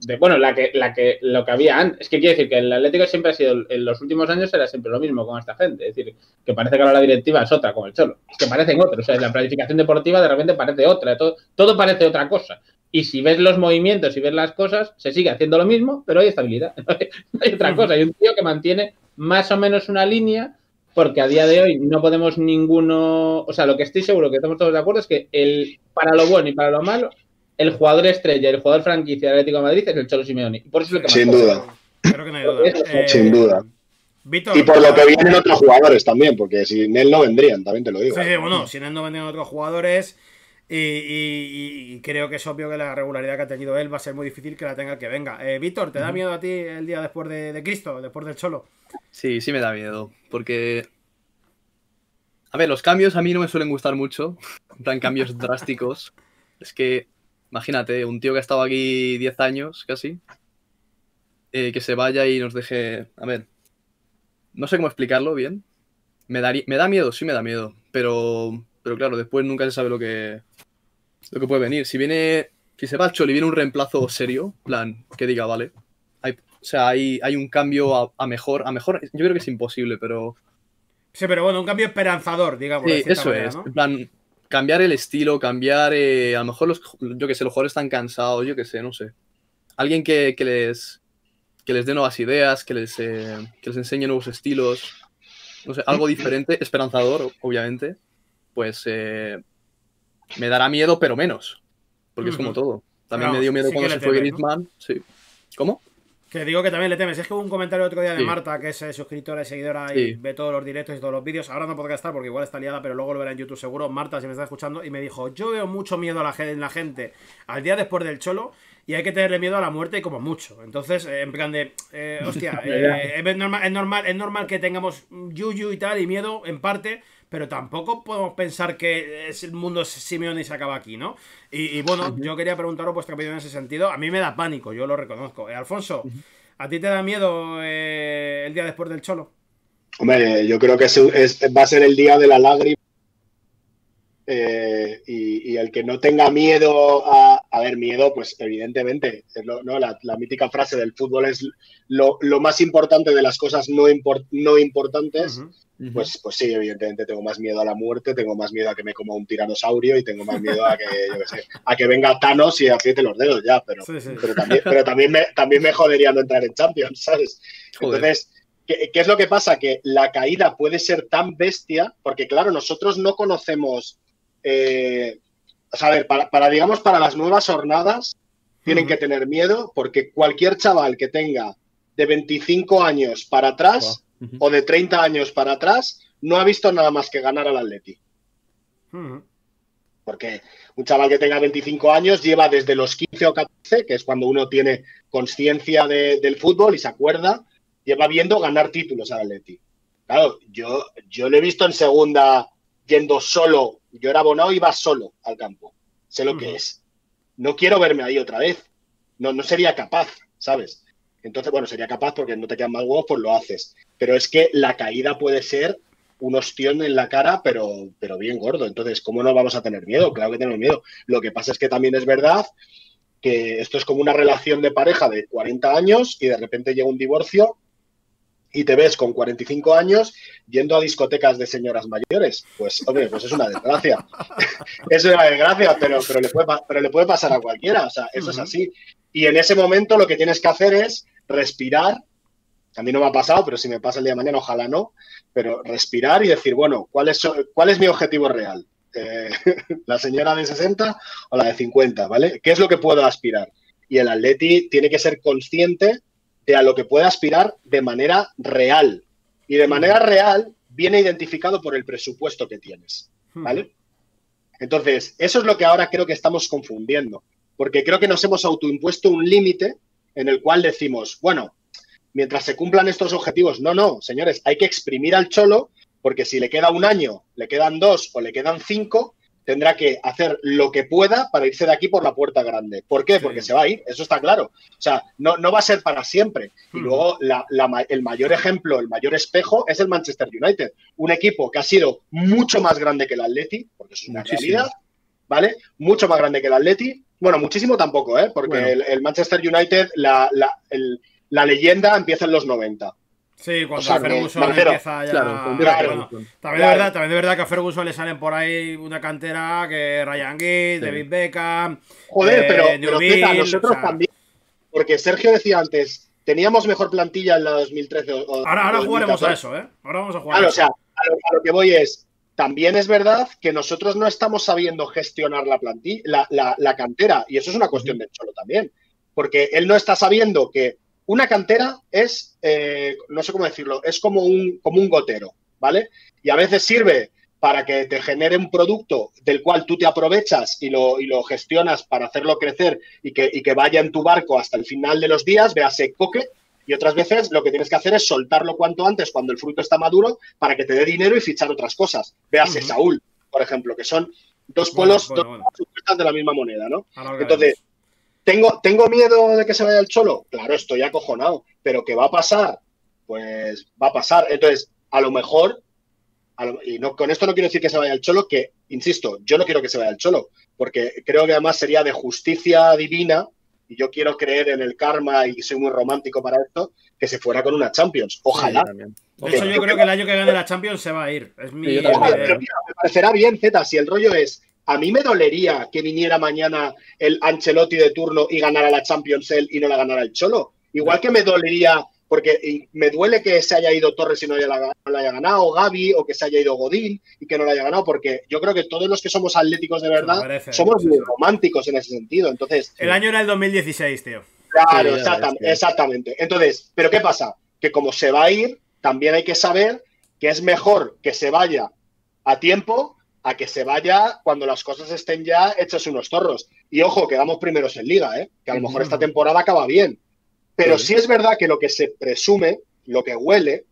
de- bueno, la que, la que lo que había antes. Es que quiere decir que el Atlético siempre ha sido. En los últimos años era siempre lo mismo con esta gente. Es decir, que parece que ahora la directiva es otra con el Cholo. Es que parecen otros. O sea, la planificación deportiva de repente parece otra. Todo, todo parece otra cosa. Y si ves los movimientos y ves las cosas, se sigue haciendo lo mismo, pero hay estabilidad. *laughs* No hay otra cosa. Hay un tío que mantiene más o menos una línea porque a día de hoy no podemos ninguno, o sea, lo que estoy seguro que estamos todos de acuerdo es que el para lo bueno y para lo malo, el jugador estrella, el jugador franquicia del Atlético de Madrid es el Cholo Simeone. Por eso es el que más Sin duda. Creo que no hay duda. Eh, Sin duda. Víctor, Y por lo que vienen otros jugadores también, porque sin él no vendrían, también te lo digo. Sí, sí, bueno, sin él no vendrían otros jugadores. Y, y- y creo que es obvio que la regularidad que ha tenido él va a ser muy difícil que la tenga el que venga. Eh, Víctor, ¿te da miedo a ti el día después de, de Cristo, después del Cholo? Sí, sí me da miedo. Porque. A ver, los cambios a mí no me suelen gustar mucho. *laughs* En plan, cambios drásticos. Es que, imagínate, un tío que ha estado aquí 10 años casi, eh, que se vaya y nos deje. A ver, no sé cómo explicarlo bien. Me, daría- me da miedo, sí me da miedo, pero, pero claro, después nunca se sabe lo que, lo que puede venir. Si viene, si se va el Cholo y viene un reemplazo serio, plan, que diga, vale. Hay, o sea, hay, hay un cambio a, a mejor, a mejor, yo creo que es imposible, pero Sí, pero bueno, un cambio esperanzador, digamos. Sí, eso manera, es. ¿no? En plan, cambiar el estilo, cambiar. eh, a lo mejor los, yo que sé, los jugadores están cansados, yo que sé, no sé. Alguien que, que les que les dé nuevas ideas, que les, eh, que les enseñe nuevos estilos. No sé, algo diferente, esperanzador, obviamente. Pues eh, me dará miedo, pero menos. Porque es como todo. También me dio miedo sí cuando se fue temes, ¿no? Griezmann. Sí. ¿Cómo? Que digo que también le temes. Es que hubo un comentario otro día de Sí. Marta, que es eh, suscriptora y seguidora y ve todos los directos y todos los vídeos. Ahora no podrá estar porque igual está liada, pero luego lo verá en YouTube seguro. Marta, si me está escuchando, y me dijo: Yo veo mucho miedo a la, en la gente al día después del cholo y hay que tenerle miedo a la muerte y como mucho. Entonces, eh, en plan de, eh, hostia, *laughs* eh, es, normal, es, normal, es normal que tengamos yuyu y tal y miedo en parte, pero tampoco podemos pensar que es, el mundo es Simeone y se acaba aquí, ¿no? Y, y bueno, yo quería preguntaros vuestra opinión en ese sentido. A mí me da pánico, yo lo reconozco. Eh, Alfonso, ¿a ti te da miedo eh, el día después del cholo? Hombre, yo creo que es, es- va a ser el día de la lágrima. Eh, y, y el que no tenga miedo a, a ver, miedo, pues evidentemente, es lo- ¿no? la, la mítica frase del fútbol es lo, lo más importante de las cosas no, impor- no importantes. Pues, pues sí, evidentemente tengo más miedo a la muerte, tengo más miedo a que me coma un tiranosaurio y tengo más miedo a que, yo qué sé, a que venga Thanos y apriete los dedos ya, pero, Sí, sí. pero también, pero también, me, también me jodería no entrar en Champions, ¿sabes? Joder. Entonces, ¿qué, qué es lo que pasa? Que la caída puede ser tan bestia, porque claro, nosotros no conocemos, eh, o sea, a ver, para, para, digamos, para las nuevas jornadas, tienen que tener miedo, porque cualquier chaval que tenga de 25 años para atrás O de 30 años para atrás, no ha visto nada más que ganar al Atleti. Porque un chaval que tenga 25 años lleva desde los 15 o 14, que es cuando uno tiene conciencia de- del fútbol y se acuerda, lleva viendo ganar títulos al Atleti. Claro, yo, yo lo he visto en segunda yendo solo. Yo era abonado y iba solo al campo. Sé lo que es. No quiero verme ahí otra vez. No, no sería capaz, ¿sabes? Entonces, bueno, sería capaz porque no te quedan más huevos, pues lo haces. Pero es que la caída puede ser un ostión en la cara, pero, pero bien gordo. Entonces, ¿cómo no vamos a tener miedo? Claro que tenemos miedo. Lo que pasa es que también es verdad que esto es como una relación de pareja de 40 años y de repente llega un divorcio y te ves con 45 años yendo a discotecas de señoras mayores. Pues, hombre, pues es una desgracia. *laughs* es una desgracia, pero, pero, le puede, pero le puede pasar a cualquiera. O sea, eso es así. Y en ese momento lo que tienes que hacer es respirar. A mí no me ha pasado, pero si me pasa el día de mañana, ojalá no. Pero respirar y decir, bueno, ¿cuál es, cuál es mi objetivo real? Eh, *laughs* ¿La señora de 60 o la de 50? ¿Vale? ¿Qué es lo que puedo aspirar? Y el Atleti tiene que ser consciente de a lo que puede aspirar de manera real. Y de manera real viene identificado por el presupuesto que tienes. ¿Vale? Entonces, eso es lo que ahora creo que estamos confundiendo, porque creo que nos hemos autoimpuesto un límite en el cual decimos, bueno, mientras se cumplan estos objetivos, no, no, señores, hay que exprimir al cholo, porque si le queda un año, le quedan dos o le quedan cinco, tendrá que hacer lo que pueda para irse de aquí por la puerta grande. ¿Por qué? Sí. Porque se va a ir, eso está claro. O sea, no, no va a ser para siempre. Y Hmm. luego la- la ma- el mayor ejemplo, el mayor espejo es el Manchester United, un equipo que ha sido mucho más grande que el Atleti, porque eso es una Muchísimo. realidad, ¿vale? Mucho más grande que el Atleti. Bueno, muchísimo tampoco, ¿eh? Porque Bueno. el, el Manchester United, la, la- el- la leyenda empieza en los 90. Sí, cuando O sea, Ferguson empieza ya. Claro, Claro. Bueno, también, Claro. de verdad, también de verdad que a Ferguson le salen por ahí una cantera que Ryan Giggs, Sí. David Beckham. Joder, eh, pero, Zeta, nosotros o sea, también. Porque Sergio decía antes, teníamos mejor plantilla en la 2013. o- o Ahora, ahora jugaremos a 2014. eso, ¿eh? Ahora vamos a jugar. Claro, a o eso. sea, a lo, a lo que voy es, también es verdad que nosotros no estamos sabiendo gestionar la plantilla, la, la- la cantera, y eso es una cuestión del Cholo también, porque él no está sabiendo que una cantera es, eh, no sé cómo decirlo, es como un, como un gotero, ¿vale? Y a veces sirve para que te genere un producto del cual tú te aprovechas y lo, y lo gestionas para hacerlo crecer y que, y que vaya en tu barco hasta el final de los días, véase coque, y otras veces lo que tienes que hacer es soltarlo cuanto antes cuando el fruto está maduro para que te dé dinero y fichar otras cosas. Véase. Saúl, por ejemplo, que son dos polos, bueno, dos bueno. de la misma moneda, ¿no? Entonces, ¿tengo, ¿tengo miedo de que se vaya el Cholo? Claro, estoy acojonado. ¿Pero qué va a pasar? Pues va a pasar. Entonces, a lo mejor, a lo- y no, con esto no quiero decir que se vaya el Cholo, que, insisto, yo no quiero que se vaya el Cholo, porque creo que además sería de justicia divina, y yo quiero creer en el karma y soy muy romántico para esto, que se fuera con una Champions. Ojalá. Sí, también. De hecho, yo creo que el año que gane la Champions se va a ir. Es mi. Sí, yo mi también. Ojalá, pero mira, me parecerá bien, Z, si el rollo es, a mí me dolería que viniera mañana el Ancelotti de turno y ganara la Champions él y no la ganara el Cholo. Igual que me dolería, porque me duele que se haya ido Torres y no, haya la, no la haya ganado, Gaby, o que se haya ido Godín y que no la haya ganado, porque yo creo que todos los que somos atléticos de verdad somos muy románticos en ese sentido. Entonces, El año era el 2016, tío. Claro, Sí, ya exactam- ves, sí. exactamente. Entonces, ¿pero qué pasa? Que como se va a ir, también hay que saber que es mejor que se vaya a tiempo a que se vaya cuando las cosas estén ya hechas unos zorros. Y ojo, quedamos primeros en liga, ¿eh? que a lo mejor esta temporada acaba bien. Pero Sí. sí es verdad que lo que se presume, lo que huele,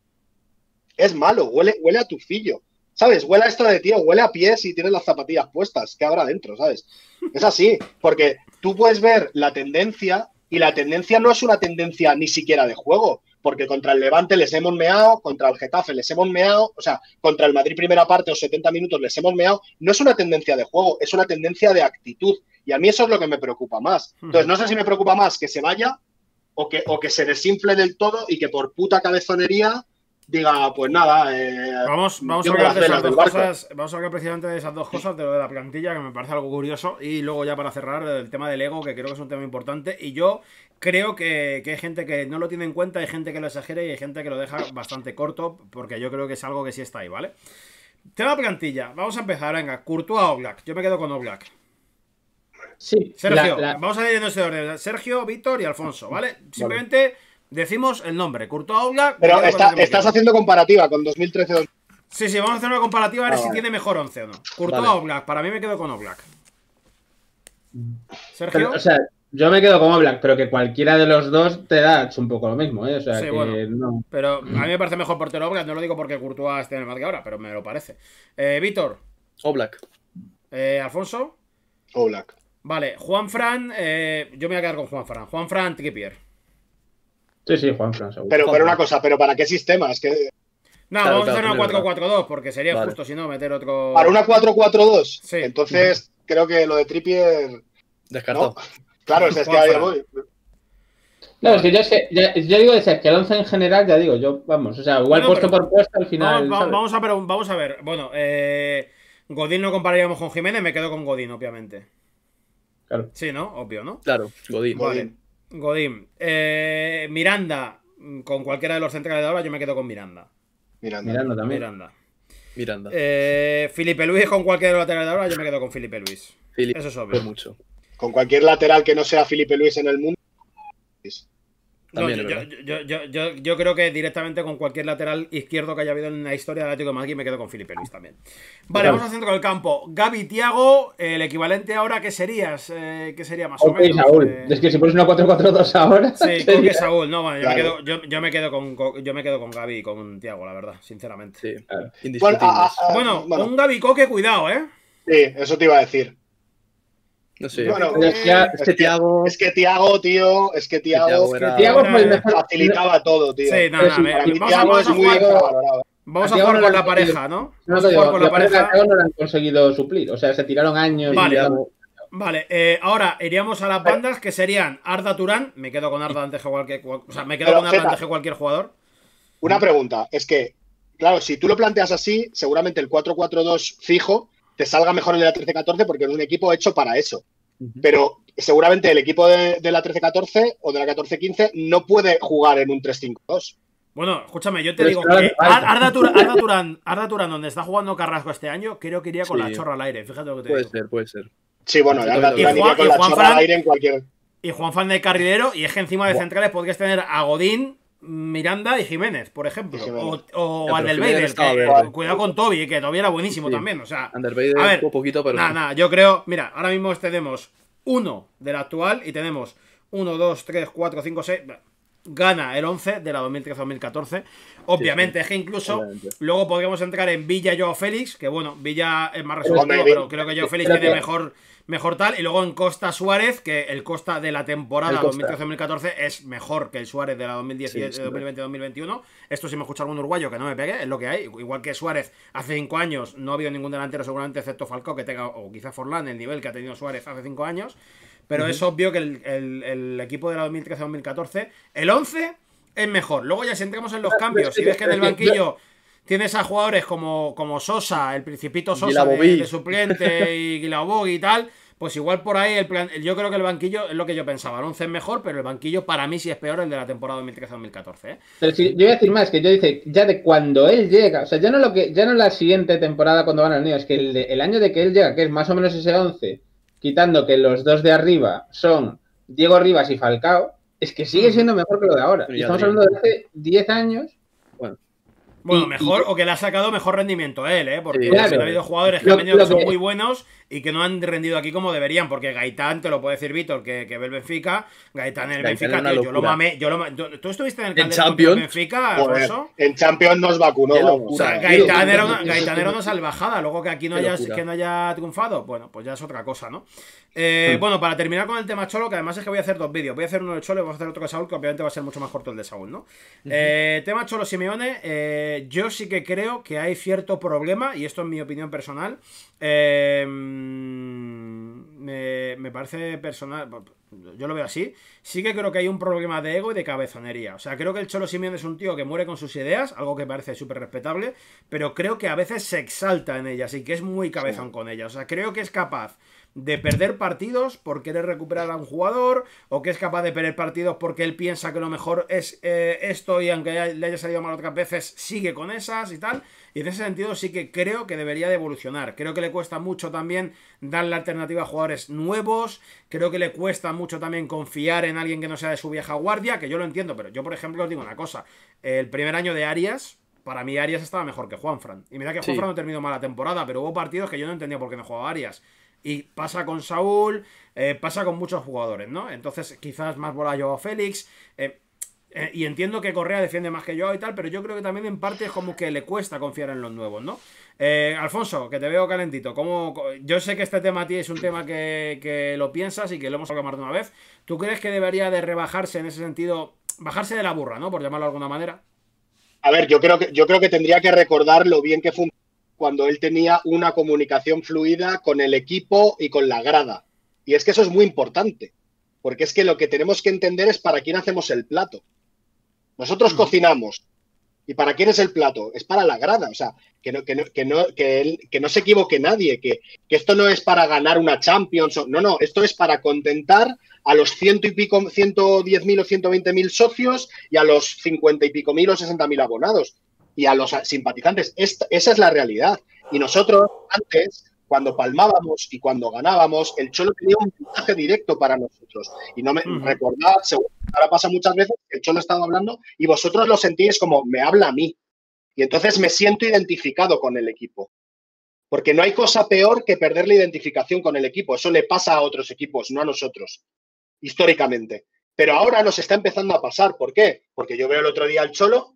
es malo, huele, huele a tufillo. ¿Sabes? Huele a esto de tío, huele a pies y tienes las zapatillas puestas. ¿Qué habrá dentro? ¿Sabes? Es así, porque tú puedes ver la tendencia y la tendencia no es una tendencia ni siquiera de juego, porque contra el Levante les hemos meado, contra el Getafe les hemos meado, o sea, contra el Madrid primera parte o 70 minutos les hemos meado, no es una tendencia de juego, es una tendencia de actitud. Y a mí eso es lo que me preocupa más. Entonces, no sé si me preocupa más que se vaya o que, o que se desinfle del todo y que por puta cabezonería diga, pues nada, eh, Vamos, vamos a hablar de esas dos cosas. Vamos a hablar precisamente de esas dos cosas, de lo de la plantilla, que me parece algo curioso. Y luego ya para cerrar, el tema del ego, que creo que es un tema importante. Y yo creo que, que hay gente que no lo tiene en cuenta, hay gente que lo exagera y hay gente que lo deja bastante corto, porque yo creo que es algo que sí está ahí, ¿vale? Tema plantilla, vamos a empezar, venga, Courtois o Oblak. Yo me quedo con Oblak. Sí, Sergio, la- la- vamos a ir en este orden. Sergio, Víctor y Alfonso, ¿vale? Simplemente decimos el nombre, Courtois Oblak. pero con está- que estás haciendo comparativa con 2013 Sí, sí, vamos a hacer una comparativa a ver Ah, si vale. tiene mejor 11 o no. Courtois Vale. o Black, para mí me quedo con Oblak. pero, Sergio, o sea, yo me quedo como Black, pero que cualquiera de los dos te da un poco lo mismo, ¿eh? O sea, Sí, que bueno. no. pero a mí me parece mejor portero Oblak, no lo digo porque Courtois esté en el Madrid ahora, pero me lo parece. Eh, Víctor, Oblak. eh, Alfonso, o Black. vale, Juan Fran, eh, yo me voy a quedar con Juan Fran. Juan Fran, Trippier. Sí, sí, Juan Fran, seguro. Pero, pero una cosa, ¿pero para qué sistema? Es que No, Claro, vamos a hacer claro, una es verdad. 4-4-2 porque sería Vale. justo si no meter otro. para una 4-4-2, Sí. entonces creo que lo de Trippier, Descartado. ¿no? Claro, es, es *laughs* que ahí voy. No, es que yo, es que, ya- yo digo ser que el 11 en general, ya digo, yo, vamos, o sea, igual Bueno, puesto pero- por puesto al final. Vamos, vamos a ver, vamos a ver. Bueno, eh, Godín no compararíamos con Jiménez, me quedo con Godín, obviamente. Claro. Sí, ¿no? Obvio, ¿no? Claro, Godín. Vale. Godín. Eh, Miranda, con cualquiera de los centrales de ahora, yo me quedo con Miranda. Miranda. Mirando también. Miranda. Miranda. Eh, Felipe Luis, con cualquiera de los laterales de ahora, yo me quedo con Felipe Luis. Philip, Eso es obvio. mucho. Con cualquier lateral que no sea Felipe Luis en el mundo. No, yo, es verdad. yo, yo, yo, yo creo que directamente con cualquier lateral izquierdo que haya habido en la historia del Atlético de Madrid me quedo con Felipe Luis también. Vale, vamos al centro del campo. Gaby Tiago, el equivalente ahora, ¿qué serías? Eh, ¿Qué sería más o Ok, menos? Saúl. Eh, Es que si pones una 4-4-2 ahora. Sí, *laughs* creo que Saúl. No, bueno, yo, Claro. me quedo, yo, yo me quedo con, con- yo me quedo con Gaby y con Tiago, la verdad, sinceramente. Sí, Claro. Bueno, a- a- Bueno, bueno, un Gaby Coque, cuidado, ¿eh? sí, eso te iba a decir. No sé. bueno, es que ya- es que Thiago. Es que Tiago, tío, es que Tiago Tiago Era- facilitaba todo, tío. Sí, nada, Pero nada, sí, ve- Para mí vamos, a, Thiago vamos es muy jugar, infravalorado. vamos a a jugar no con la pareja, ¿no? No Vamos te a digo, jugar con la pareja. No lo han conseguido suplir. O sea, se tiraron años. y Vale. Thiago- Vale, eh, ahora iríamos a las bandas que serían Arda Turán. Me quedo con Arda antes que cualquier. O sea, me quedo Pero, con Arda Zeta. antes que cualquier jugador. Una pregunta, es que, claro, si tú lo planteas así, seguramente el 4-4-2 fijo te salga mejor el de la 13-14 porque es un equipo hecho para eso. Pero seguramente el equipo de, de la 13-14 o de la 14-15 no puede jugar en un 3-5-2. Bueno, escúchame, yo te Pero digo es que Arda Turán, Arda, Turán, Arda Turán, donde está jugando Carrasco este año, creo que iría con Sí. la chorra al aire. Fíjate lo que te Puede digo. ser, puede ser. Sí, bueno, Y ya Juan- iría y con la Juan chorra Fran- al aire en cualquier. Y Juan Fan de carrilero, y es que encima de Buah. centrales podrías tener a Godín, Miranda y Jiménez, por ejemplo. Jiménez. O, o Ya, al pero del Jiménez Vader, estaba que- verde. cuidado con Toby, que Toby era buenísimo Sí. también. O sea, Undervader A ver, un poquito, pero. Nada, nada, yo creo, mira, ahora mismo tenemos uno del actual y tenemos 1, 2, 3, 4, 5, 6. gana el 11 de la 2013-2014. Obviamente, es que incluso Obviamente. luego podríamos entrar en Villa y Joao Félix, que bueno, Villa es más vi- pero creo que Joao Félix tiene que- mejor, tal. Y luego en Costa Suárez, que el Costa de la temporada El Costa. 2013-2014 es mejor que el Suárez de la 2017, Sí, sí. 2020-2021. Esto si me escucha algún uruguayo que no me pegue, es lo que hay. Igual que Suárez hace 5 años no ha habido ningún delantero seguramente excepto Falcao que tenga, o quizá Forlán, el nivel que ha tenido Suárez hace 5 años. Pero es obvio que el, el- el equipo de la 2013-2014, el 11 es mejor. Luego ya si entramos en los cambios, si ves que en el banquillo tienes a jugadores como, como Sosa, el Principito Sosa de, de suplente y *laughs* Guilabovic y tal, pues igual por ahí el plan, yo creo que el banquillo es lo que yo pensaba. El 11 es mejor, pero el banquillo para mí sí es peor el de la temporada 2013-2014. ¿eh? Pero si, yo voy a decir más, que yo dice, ya de cuando él llega, o sea, ya no lo que, ya no la siguiente temporada cuando van al niño, es que el, de- el año de que él llega, que es más o menos ese 11, quitando que los dos de arriba son Diego Rivas y Falcao, es que sigue siendo mejor que lo de ahora. Y estamos hablando de hace 10 años. Bueno, Y- mejor y- o que le ha sacado mejor rendimiento a él, ¿eh? Porque Sí, ha habido jugadores que Lo- han venido que son que- muy buenos y que no han rendido aquí como deberían. Porque Gaitán, te lo puede decir Víctor, que, que ve el Benfica. Gaitán en el Gaitán Benfica, tío, yo lo mamé. Yo lo ma- ¿Tú tú estuviste en el En Champions. Benfica, Joder, Alfonso? en Champions nos vacunó. O sea, Gaitán era, una, Gaitán era una salvajada. Luego que aquí no, haya, que no haya triunfado, bueno, pues ya es otra cosa, ¿no? Eh, Bueno, para terminar con el tema Cholo, que además es que voy a hacer dos vídeos. Voy a hacer uno de Cholo y voy a hacer otro de Saúl, que obviamente va a ser mucho más corto el de Saúl, ¿no? Eh, tema Cholo Simeone, eh, yo sí que creo que hay cierto problema, y esto es mi opinión personal. eh, me, me parece personal, yo lo veo así. Sí que creo que hay un problema de ego y de cabezonería. O sea, creo que el Cholo Simeone es un tío que muere con sus ideas, algo que parece súper respetable, pero creo que a veces se exalta en ellas y que es muy cabezón con ellas. O sea, creo que es capaz de perder partidos por querer recuperar a un jugador, o que es capaz de perder partidos porque él piensa que lo mejor es eh, esto y aunque le haya salido mal otras veces, sigue con esas y tal. Y en ese sentido sí que creo que debería de evolucionar. Creo que le cuesta mucho también darle alternativa a jugadores nuevos. Creo que le cuesta mucho también confiar en alguien que no sea de su vieja guardia, que yo lo entiendo, pero yo por ejemplo os digo una cosa. El primer año de Arias, para mí Arias estaba mejor que Juanfran. Y mira que Sí. Juanfran no terminó mala temporada, pero hubo partidos que yo no entendía por qué no jugaba Arias. Y pasa con Saúl, eh, pasa con muchos jugadores, ¿no? Entonces, quizás más bola yo a Félix. eh, eh, y entiendo que Correa defiende más que yo y tal, pero yo creo que también en parte es como que le cuesta confiar en los nuevos, ¿no? Alfonso, que te veo calentito. ¿cómo, yo sé que este tema a ti es un tema que, que lo piensas y que lo hemos hablado más de una vez. ¿Tú crees que debería de rebajarse en ese sentido, bajarse de la burra, ¿no? Por llamarlo de alguna manera. A ver, yo creo que yo creo que tendría que recordar lo bien que fue cuando él tenía una comunicación fluida con el equipo y con la grada. Y es que eso es muy importante, porque es que lo que tenemos que entender es para quién hacemos el plato. Nosotros cocinamos. ¿Y para quién es el plato? Es para la grada. O sea, que no, que no, que no, que él- que no se equivoque nadie, que, que esto no es para ganar una Champions. No, no, esto es para contentar a los ciento y pico, 110 mil o 120 mil socios y a los 50 y pico mil o 60 mil abonados y a los simpatizantes. Esta- esa es la realidad. Y nosotros, antes, cuando palmábamos y cuando ganábamos, el Cholo tenía un mensaje directo para nosotros. Y no me recordad, seguro, ahora pasa muchas veces, que el Cholo estaba hablando y vosotros lo sentís como me habla a mí. Y entonces me siento identificado con el equipo. Porque no hay cosa peor que perder la identificación con el equipo. Eso le pasa a otros equipos, no a nosotros, históricamente. Pero ahora nos está empezando a pasar. ¿Por qué? Porque yo veo el otro día al Cholo,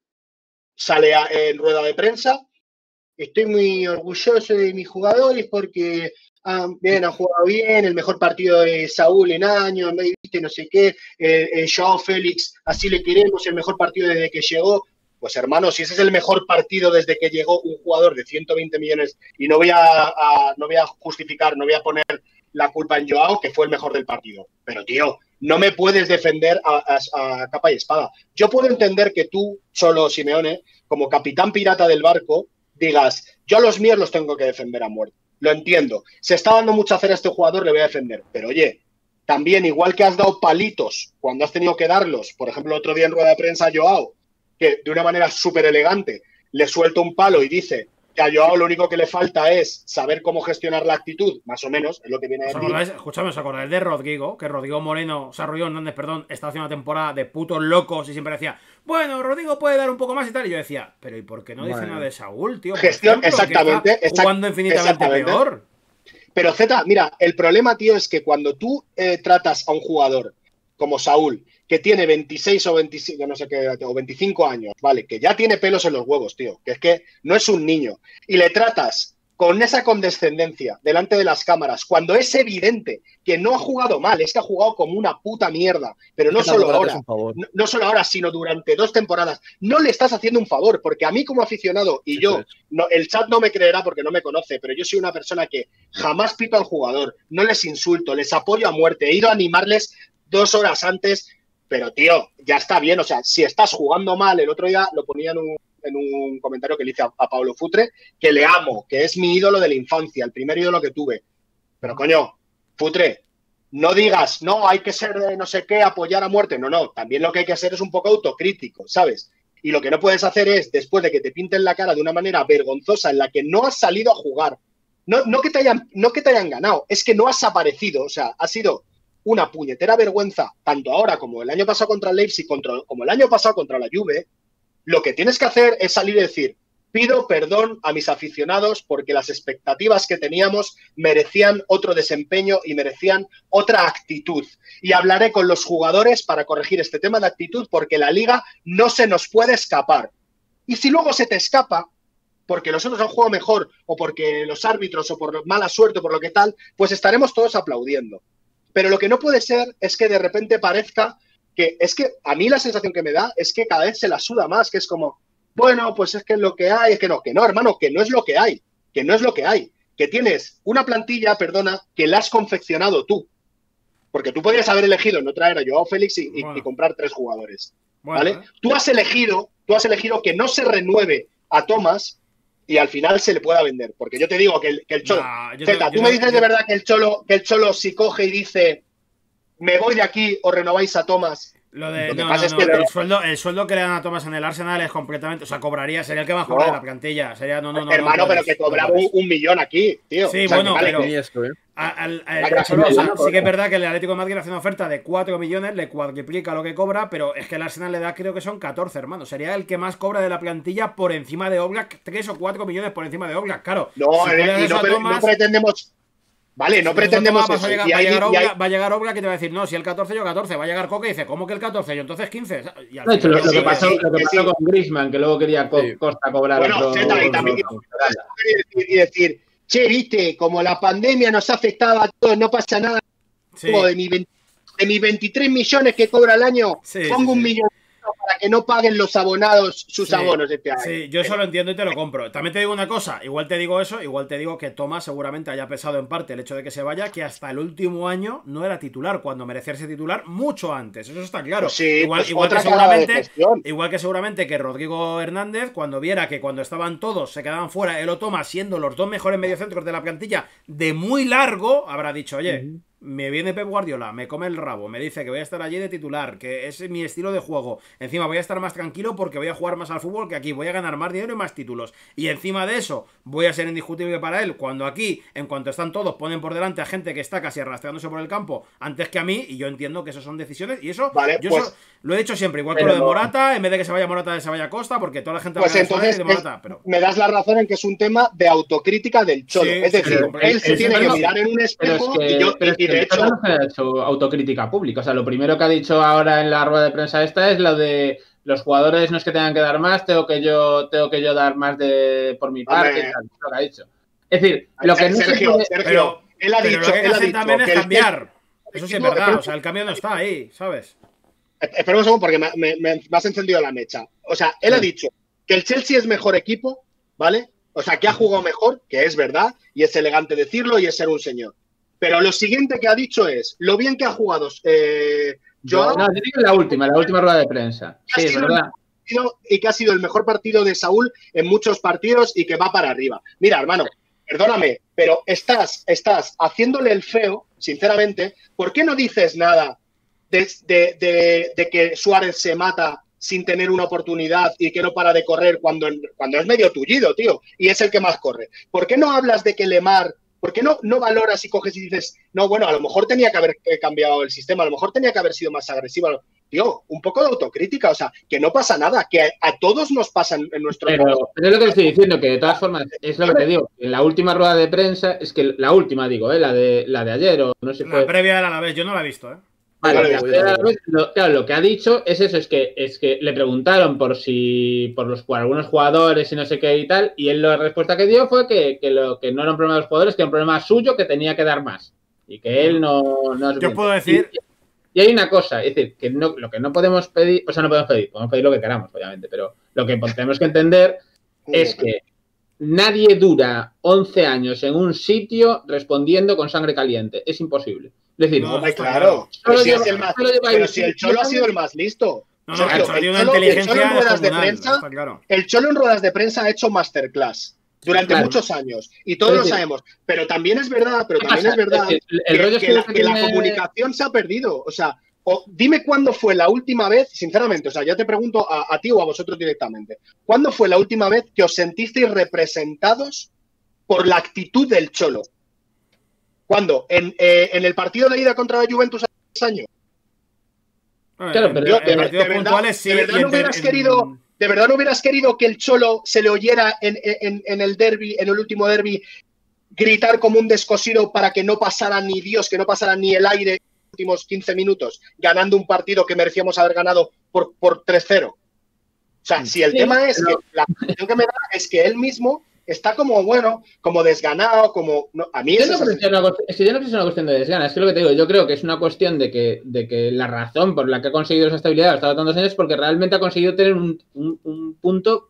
sale a- en rueda de prensa, estoy muy orgulloso de mis jugadores porque han, bien, han jugado bien, el mejor partido de Saúl en años, no sé qué, eh, eh, Joao Félix, así le queremos, el mejor partido desde que llegó. Pues hermano, si ese es el mejor partido desde que llegó un jugador de 120 millones, y no voy a, a- no voy a justificar, no voy a poner la culpa en Joao, que fue el mejor del partido. Pero tío, no me puedes defender a, a- capa y espada. Yo puedo entender que tú, solo Simeone, como capitán pirata del barco, digas, yo a los míos los tengo que defender a muerte. Lo entiendo. Se está dando mucho a hacer a este jugador, le voy a defender. Pero oye, también, igual que has dado palitos cuando has tenido que darlos, por ejemplo, otro día en rueda de prensa Joao, que de una manera súper elegante le suelta un palo y dice que a Joao lo único que le falta es saber cómo gestionar la actitud, más o menos, es lo que viene a ¿Os decir. acordáis? Escuchadme, ¿os acordáis de Rodrigo? Que Rodrigo Moreno, o sea, Rodrigo Hernández, perdón, está haciendo una temporada de putos locos y siempre decía, bueno, Rodrigo puede dar un poco más y tal. Y yo decía, pero ¿y por qué no dice Bueno. nada de Saúl, tío? Gestión, ejemplo, exactamente, está jugando infinitamente exactamente. peor. Pero Z, mira, el problema, tío, es que cuando tú eh, tratas a un jugador como Saúl, que tiene 26 o 25, no sé qué, o 25 años, ¿vale? Que ya tiene pelos en los huevos, tío. Que es que no es un niño. Y le tratas con esa condescendencia delante de las cámaras, cuando es evidente que no ha jugado mal, es que ha jugado como una puta mierda, pero no solo ahora, no, no solo ahora, sino durante dos temporadas. No le estás haciendo un favor, porque a mí como aficionado, y yo, no, el chat no me creerá porque no me conoce, pero yo soy una persona que jamás pito al jugador, no les insulto, les apoyo a muerte, he ido a animarles dos horas antes, pero tío, ya está bien, o sea, si estás jugando mal, el otro día lo ponía en un, en un comentario que le hice a, a Pablo Futre, que le amo, que es mi ídolo de la infancia, el primer ídolo que tuve. Pero coño, Futre, no digas, no, hay que ser de no sé qué, apoyar a muerte. No, no, también lo que hay que hacer es un poco autocrítico, ¿sabes? Y lo que no puedes hacer es, después de que te pinten la cara de una manera vergonzosa en la que no has salido a jugar, no, no, que, te hayan, no que te hayan ganado, es que no has aparecido, o sea, ha sido una puñetera vergüenza, tanto ahora como el año pasado contra el Leipzig, contra, como el año pasado contra la Juve, lo que tienes que hacer es salir y decir, pido perdón a mis aficionados porque las expectativas que teníamos merecían otro desempeño y merecían otra actitud. Y hablaré con los jugadores para corregir este tema de actitud porque la liga no se nos puede escapar. Y si luego se te escapa, porque los otros han jugado mejor o porque los árbitros o por mala suerte o por lo que tal, pues estaremos todos aplaudiendo. Pero lo que no puede ser es que de repente parezca que es que a mí la sensación que me da es que cada vez se la suda más, que es como, bueno, pues es que lo que hay, es que no, que no, hermano, que no es lo que hay, que no es lo que hay, que tienes una plantilla, perdona, que la has confeccionado tú. Porque tú podrías haber elegido no traer a Joao Félix y, y- Bueno. y comprar tres jugadores. Bueno, ¿vale? ¿eh? Tú has elegido, tú has elegido que no se renueve a Thomas y al final se le pueda vender. Porque yo te digo que el, que el Cholo. Nah, yo te- Zeta, yo ¿tú me dices de verdad que el Cholo, que el Cholo si coge y dice me voy de aquí o renováis a Thomas? Lo de, Lo que no, pasa no, es no, que el, lo- sueldo, el sueldo que le dan a Thomas en el Arsenal es completamente. O sea, cobraría, sería el que más cobra No. de la plantilla. Sería, no, no, no. Hermano, no pero puedes, que cobraba puedes. un, un millón aquí, tío. Sí, O sea, bueno, pero- sí, que es verdad que el Atlético de Madrid hace una oferta de 4 millones, le cuadriplica lo que cobra, pero es que el Arsenal le da creo que son 14, hermano. Sería el que más cobra de la plantilla por encima de Oblak, 3 o 4 millones por encima de Oblak, claro. No, si eh, y no, Thomas, no pretendemos. Vale, no si pretendemos eso. llegar- Y va, a hay- llegar y hay- Oblak, va a llegar Oblak y te va a decir, no, si el 14 yo 14, va a llegar Coque y dice, ¿cómo que el 14? Yo entonces 15. Y al No, hecho, final lo, lo que pasó, sí, lo que que pasó sí. con Griezmann, que luego quería Co- Sí. Costa cobrar Bueno, otro- Zeta, y también- otro- y decir, y decir, che, viste, como la pandemia nos afectaba a todos, no pasa nada. sí. Como de, mi 20 de mis 23 millones que cobra al año, Sí, pongo sí, un sí. millón para que no paguen los abonados sus Sí, abonos este año. Sí, yo eso lo entiendo y te lo compro. También te digo una cosa, igual te digo eso, igual te digo que Thomas seguramente haya pesado en parte el hecho de que se vaya, que hasta el último año no era titular, cuando merecía ser titular mucho antes, eso está claro. Pues sí, igual, pues igual otra que seguramente, gestión. igual que seguramente que Rodrigo Hernández, cuando viera que cuando estaban todos se quedaban fuera, él o Thomas siendo los dos mejores mediocentros de la plantilla de muy largo, habrá dicho, oye, me viene Pep Guardiola, me come el rabo, me dice que voy a estar allí de titular, que es mi estilo de juego. Encima voy a estar más tranquilo porque voy a jugar más al fútbol que aquí, voy a ganar más dinero y más títulos. Y encima de eso, voy a ser indiscutible para él cuando aquí, en cuanto están todos, ponen por delante a gente que está casi arrastrándose por el campo antes que a mí, y yo entiendo que eso son decisiones, y eso Vale, yo pues- eso lo he dicho siempre, igual que lo de. Morata, en vez de que se vaya Morata, que se vaya Costa, porque toda la gente Pues habla de Suárez entonces de Morata, es- pero... me das la razón en que es un tema de autocrítica del Cholo. Sí, es decir, pero- él se tiene que mirar en un es espejo que, y, yo, y de hecho, no se ha hecho autocrítica pública. O sea, lo primero que ha dicho ahora en la rueda de prensa esta es lo de los jugadores no es que tengan que dar más, tengo que yo, tengo que yo dar más de por mi parte. Es lo que ha dicho. Es decir, lo que no se Sergio, puede- Sergio, Pero, él ha pero dicho, él ha dicho también es que el- cambiar. Eso sí es verdad, o sea, el cambio no está ahí, ¿sabes? Espera un segundo porque me, me- me- me has encendido la mecha. O sea, él ha dicho que el Chelsea es mejor equipo, ¿vale? O sea, que ha jugado mejor, que es verdad, y es elegante decirlo y es ser un señor. Pero lo siguiente que ha dicho es lo bien que ha jugado eh, Joao No, la última, la última rueda de prensa. Sí, es verdad. partido y que ha sido el mejor partido de Saúl en muchos partidos y que va para arriba. Mira, hermano, perdóname, pero estás, estás haciéndole el feo, sinceramente. ¿Por qué no dices nada de, de- de- de que Suárez se mata sin tener una oportunidad y que no para de correr cuando, cuando es medio tullido, tío? Y es el que más corre. ¿Por qué no hablas de que Lemar... ¿Por qué no, no valoras y coges y dices, no, bueno, a lo mejor tenía que haber eh, cambiado el sistema, a lo mejor tenía que haber sido más agresivo? Tío, un poco de autocrítica, o sea, que no pasa nada, que a, a todos nos pasa en, en nuestro Pero, pero es lo que estoy diciendo, que de todas formas, es lo que te digo. En la última rueda de prensa, es que la última, digo, ¿eh? la, de, la de ayer, o no sé La fue. previa era la vez, yo no la he visto, ¿eh? Vale, Claro, lo, claro, lo que ha dicho es eso, es que, es que le preguntaron por si, por los por algunos jugadores y no sé qué y tal, y él la respuesta que dio fue que, que lo, que no era un problema de los jugadores, que era un problema suyo que tenía que dar más. Y que él no, no es Yo bien. puedo decir- Y, y hay una cosa, es decir, que no, lo que no podemos pedir, o sea, no podemos pedir, podemos pedir lo que queramos, obviamente, pero lo que *laughs* tenemos que entender es que nadie dura 11 años en un sitio respondiendo con sangre caliente. Es imposible. Es decir, No, Hombre, claro. Pero si, lleva- es el más- solo lleva pero ahí si el Cholo ha sido el más listo. No, no, Sergio, el Cholo el en ruedas de prensa claro. El Cholo en ruedas de prensa ha hecho masterclass durante Claro. muchos años y todos lo sabemos. Pero también es verdad, pero ¿qué también pasa? es verdad Es que el que, rollo es que que la, que comunicación se ha perdido. O sea, o- dime cuándo fue la última vez, sinceramente, o sea, ya te pregunto a, a ti o a vosotros directamente, ¿cuándo fue la última vez que os sentisteis representados por la actitud del Cholo? ¿Cuándo? ¿En, eh, en el partido de ida contra la Juventus hace tres años? Claro, pero yo- de- verdad- sí. de no hubieras en- querido- ¿De verdad no hubieras querido que el Cholo se le oyera en, en- en el derby, en el último derby, gritar como un descosido para que no pasara ni Dios, que no pasara ni el aire en los últimos 15 minutos, ganando un partido que merecíamos haber ganado por, por 3-0? O sea, si el Sí, tema es pero- que la sensación que me da es que él mismo está como, bueno, como desganado, como... no, a mí Yo eso no, una es que yo no creo que sea una cuestión de desgana, es que lo que te digo, yo creo que es una cuestión de que, de que la razón por la que ha conseguido esa estabilidad hasta tantos años es porque realmente ha conseguido tener un, un- un punto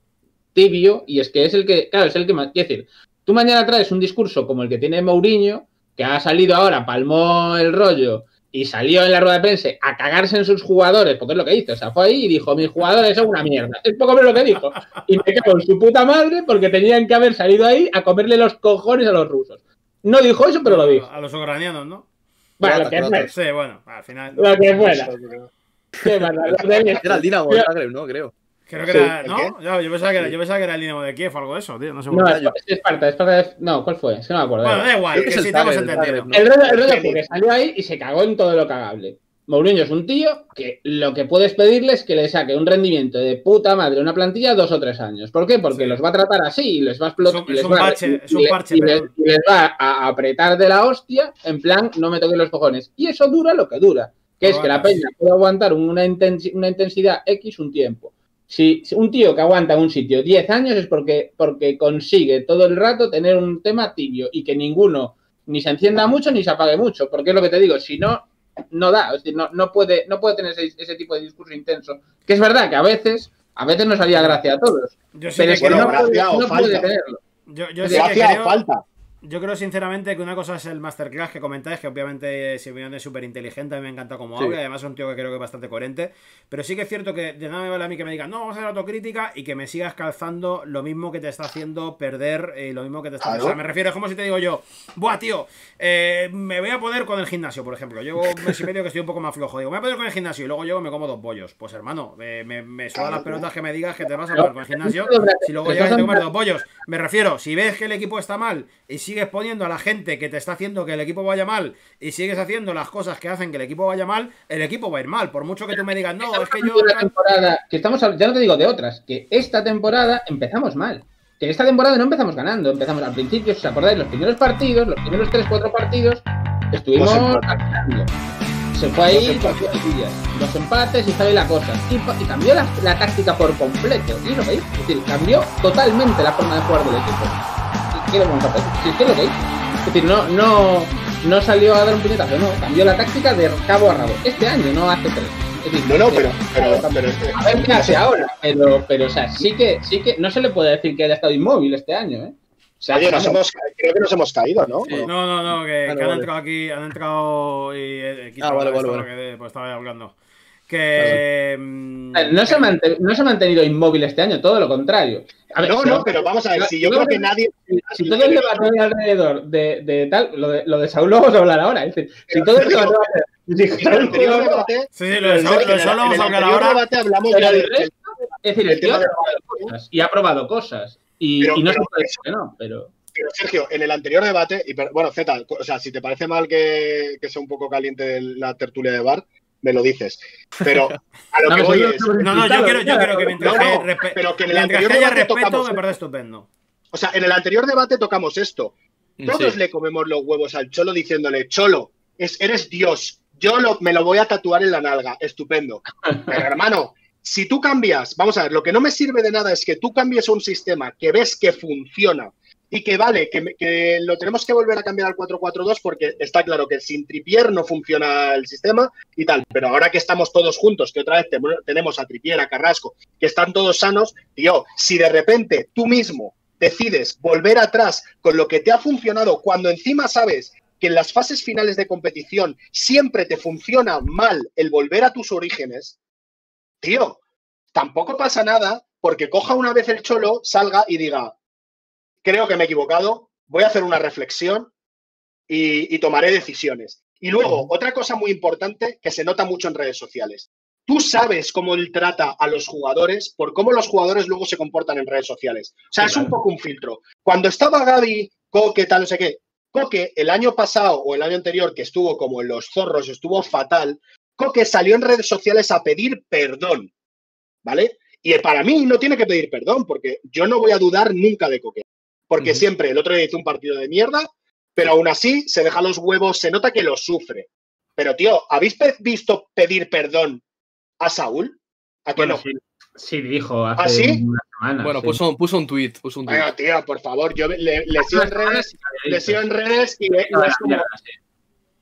tibio y es que es el que, claro, es el que más, quiero decir, tú mañana traes un discurso como el que tiene Mourinho, que ha salido ahora, palmó el rollo y salió en la rueda de prensa a cagarse en sus jugadores, porque es lo que hizo, o sea, fue ahí y dijo, mis jugadores son una mierda, es poco menos lo que dijo, y me cago en su puta madre porque tenían que haber salido ahí a comerle los cojones a los rusos. No dijo eso, pero lo dijo. A los ucranianos, ¿no? Bueno, lo que fuera. Sí, bueno, al final. Lo que fuera. Qué Era el Dinamo Zagreb, ¿no? Creo. Creo que Sí, era. ¿el ¿No? Ya, yo, pensaba que era, yo pensaba que era el Dinamo de Kiev o algo de eso, tío. No sé por No, qué. es, es Esparta, Esparta es- No, ¿cuál fue? Es que no me acuerdo. Bueno, da igual, que que es el si te hemos Zagreb, el entendido. Zagreb, ¿no? El rollo, Sí. fue que salió ahí y se cagó en todo lo cagable. Mourinho es un tío que lo que puedes pedirle es que le saque un rendimiento de puta madre una plantilla dos o tres años. ¿Por qué? Porque Sí. los va a tratar así y les va a explotar. Es un- parche, es un y le- parche, y les, perdón. y les va a apretar de la hostia, en plan, no me toques los cojones. Y eso dura lo que dura. Que es que la peña puede aguantar una, intensi- una intensidad X un tiempo. Si un tío que aguanta en un sitio 10 años es porque, porque consigue todo el rato tener un tema tibio y que ninguno ni se encienda mucho ni se apague mucho. Porque es lo que te digo, si no, no da. Es decir, no, no, puede, no puede tener ese, ese tipo de discurso intenso. Que es verdad que a veces, a veces nos haría gracia a todos. Yo sí Pero que es que bueno, no, puede, no tenerlo. yo, yo sí Gracia que Gracias creo, falta. Yo creo sinceramente que una cosa es el masterclass que comentáis, que obviamente Simeone es súper inteligente, a mí me encanta cómo Sí. habla, y además es un tío que creo que es bastante coherente, pero sí que es cierto que de nada me vale a mí que me digan, no, vamos a hacer autocrítica y que me sigas calzando lo mismo que te está haciendo perder y lo mismo que te está Claro. O sea, me refiero, es como si te digo yo, buah, tío, eh, me voy a poner con el gimnasio, por ejemplo, llevo un *laughs* mes y medio que estoy un poco más flojo, digo, me voy a poner con el gimnasio y luego llego y me como dos bollos. Pues hermano, me, me, me sudan las pelotas que me digas que te vas a poner con el gimnasio *laughs* si luego llegas y te comes *laughs* dos pollos. Me refiero, si ves que el equipo está mal y sigues poniendo a la gente que te está haciendo que el equipo vaya mal y sigues haciendo las cosas que hacen que el equipo vaya mal, el equipo va a ir mal. Por mucho que tú me digas, no, es que yo. temporada, que estamos, ya no te digo de otras, que esta temporada empezamos mal. Que esta temporada no empezamos ganando, empezamos al principio, si os acordáis, los primeros partidos, los primeros 3-4 partidos, estuvimos ganando. Se fue ahí empates. los empates y sale la cosa. Y, y cambió la, la táctica por completo. Y lo hizo. Es decir, cambió totalmente la forma de jugar del equipo. Si es que es lo que hizo. Es decir, no, no, no salió a dar un puñetazo, no, cambió la táctica de cabo a rabo. Este año, no hace tres. Es decir, No, no, eh, pero, pero, pero, a ver qué hace ahora, pero, pero, o sea, sí que, sí que, no se le puede decir que haya estado inmóvil este año, ¿eh? O sea, Oye, nos vamos, hemos, creo que nos hemos caído, ¿no? Sí. No, no, no, que, Vale, que han vale. entrado aquí, han entrado y eh, quita Ah, vale, esto, vale, lo vale. que pues estaba hablando. Que. mm, no, se ha mante- no se ha mantenido inmóvil este año, todo lo contrario. A ver, No, no, pero vamos a ver, si yo creo que nadie. si, si todo el debate alrededor de, de tal, lo de, lo de Saúl lo vamos a hablar ahora. Es decir, si todo el debate. Sí, sí, lo de Saúl- el- lo de Saúl lo vamos a el hablar anterior ahora. debate hablamos pero ya el de- resto, es decir, el tío tema ha cosas y ha probado cosas. Y, Pero- y no pero se puede decir que no, pero. Pero Sergio, en el anterior debate, y bueno, Z, o sea, si te parece mal que, que sea un poco caliente la tertulia de bar, me lo dices. Pero a lo *laughs* No, que voy es. No, no, yo quiero, yo quiero que mientras, No, pero que en el anterior que haya debate respeto, tocamos- me parece estupendo. O sea, en el anterior debate tocamos esto. Todos Sí. le comemos los huevos al Cholo diciéndole, Cholo, es, eres Dios, yo lo- me lo voy a tatuar en la nalga, estupendo. Pero hermano, si tú cambias, vamos a ver, lo que no me sirve de nada es que tú cambies un sistema que ves que funciona y que vale, que, que lo tenemos que volver a cambiar al 4-4-2 porque está claro que sin Tripier no funciona el sistema y tal. Pero ahora que estamos todos juntos, que otra vez te- tenemos a Tripier, a Carrasco, que están todos sanos, tío, si de repente tú mismo decides volver atrás con lo que te ha funcionado cuando encima sabes que en las fases finales de competición siempre te funciona mal el volver a tus orígenes, tío, tampoco pasa nada porque coja una vez el cholo, salga y diga, creo que me he equivocado, voy a hacer una reflexión y, y tomaré decisiones. Y luego, otra cosa muy importante que se nota mucho en redes sociales. Tú sabes cómo él trata a los jugadores por cómo los jugadores luego se comportan en redes sociales. O sea, es un poco un filtro. Cuando estaba Gaby, Coque, tal, no sé qué, Coque el año pasado o el año anterior, que estuvo como en los zorros, estuvo fatal, Coque salió en redes sociales a pedir perdón. ¿Vale? Y para mí no tiene que pedir perdón, porque yo no voy a dudar nunca de Coque. Porque siempre el otro día hizo un partido de mierda, pero aún así se deja los huevos, se nota que lo sufre. Pero, tío, ¿habéis visto pedir perdón a Saúl? ¿A Bueno, no? sí, sí dijo hace ¿Ah, sí? una semana. Bueno, sí. puso, puso un tweet, puso un tío, por favor, yo le, le sigo en redes, le sigo en redes y, y es como,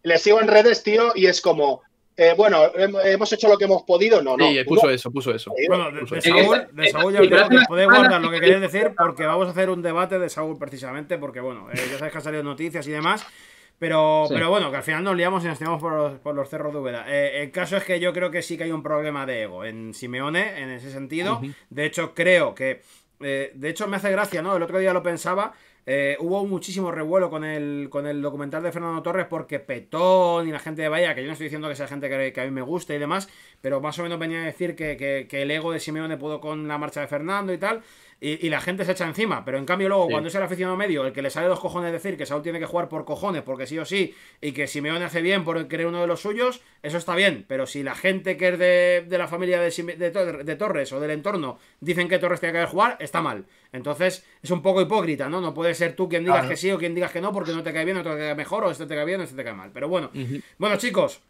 le sigo en redes, tío, y es como, eh, bueno, hem- hemos hecho lo que hemos podido, no, no. sí, puso eso, puso eso. Bueno, de. Saúl, de Saúl creo que podéis guardar lo que queréis que- decir porque vamos a hacer un debate de Saúl precisamente porque, bueno, eh, ya sabéis que han salido noticias y demás. Pero, Sí. pero bueno, que al final nos liamos y nos tiramos por los, por los cerros de Úbeda. Eh, el caso es que yo creo que sí que hay un problema de ego en Simeone, en ese sentido. De hecho, creo que. eh, de hecho, me hace gracia, ¿no? El otro día lo pensaba. Eh, hubo muchísimo revuelo con el, con el documental de Fernando Torres porque Petón y la gente de Bahía, que yo no estoy diciendo que sea gente que, que a mí me guste y demás, pero más o menos venía a decir que, que- que el ego de Simeone pudo con la marcha de Fernando y tal, y, y la gente se echa encima. Pero en cambio, luego, Sí. cuando es el aficionado medio, el que le sale dos cojones decir que Saúl tiene que jugar por cojones, porque sí o sí, y que Simeone hace bien por querer uno de los suyos, eso está bien. Pero si la gente que es de, de la familia de, Sime- de de Torres o del entorno dicen que Torres tiene que jugar, está mal. Entonces, es un poco hipócrita, ¿no? No puede ser tú quien digas Claro. que sí o quien digas que no, porque no te cae bien, o te cae mejor, o este te cae bien, o este te cae mal. Pero bueno, bueno, chicos,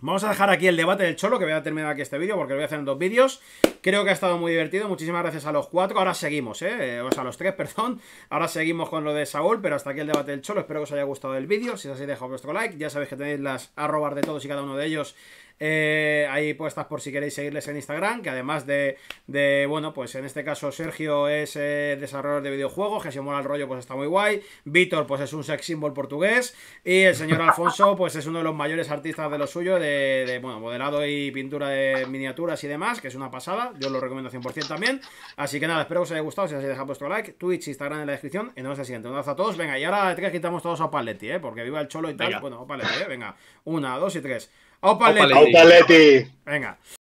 Vamos a dejar aquí el debate del Cholo, que voy a terminar aquí este vídeo porque lo voy a hacer en dos vídeos. Creo que ha estado muy divertido. Muchísimas gracias a los cuatro. Ahora seguimos, ¿eh? O sea, a los tres, *laughs* perdón. Ahora seguimos con lo de Saúl, pero hasta aquí el debate del Cholo. Espero que os haya gustado el vídeo. Si es así, dejad vuestro like. Ya sabéis que tenéis las arrobas de todos y cada uno de ellos eh, ahí puestas por si queréis seguirles en Instagram. Que además de, de bueno, pues en este caso Sergio es eh, desarrollador de videojuegos. Que si mola el rollo, pues está muy guay. Víctor, pues es un sex symbol portugués. Y el señor Alfonso, *laughs* pues es uno de los mayores artistas de lo suyo, de, de, bueno, modelado y pintura de miniaturas y demás, que es una pasada. Yo lo recomiendo 100% también. Así que nada, espero que os haya gustado. Si así, dejad vuestro like, Twitch, Instagram en la descripción. Y nos vemos el siguiente. Un abrazo a todos. Venga, y ahora tres quitamos todos a Paletti, ¿eh? Porque viva el cholo y tal. Venga. Bueno, Paletti, ¿eh? Venga, una, dos y tres. ¡Au Paletti! Au Au Paletti. Venga.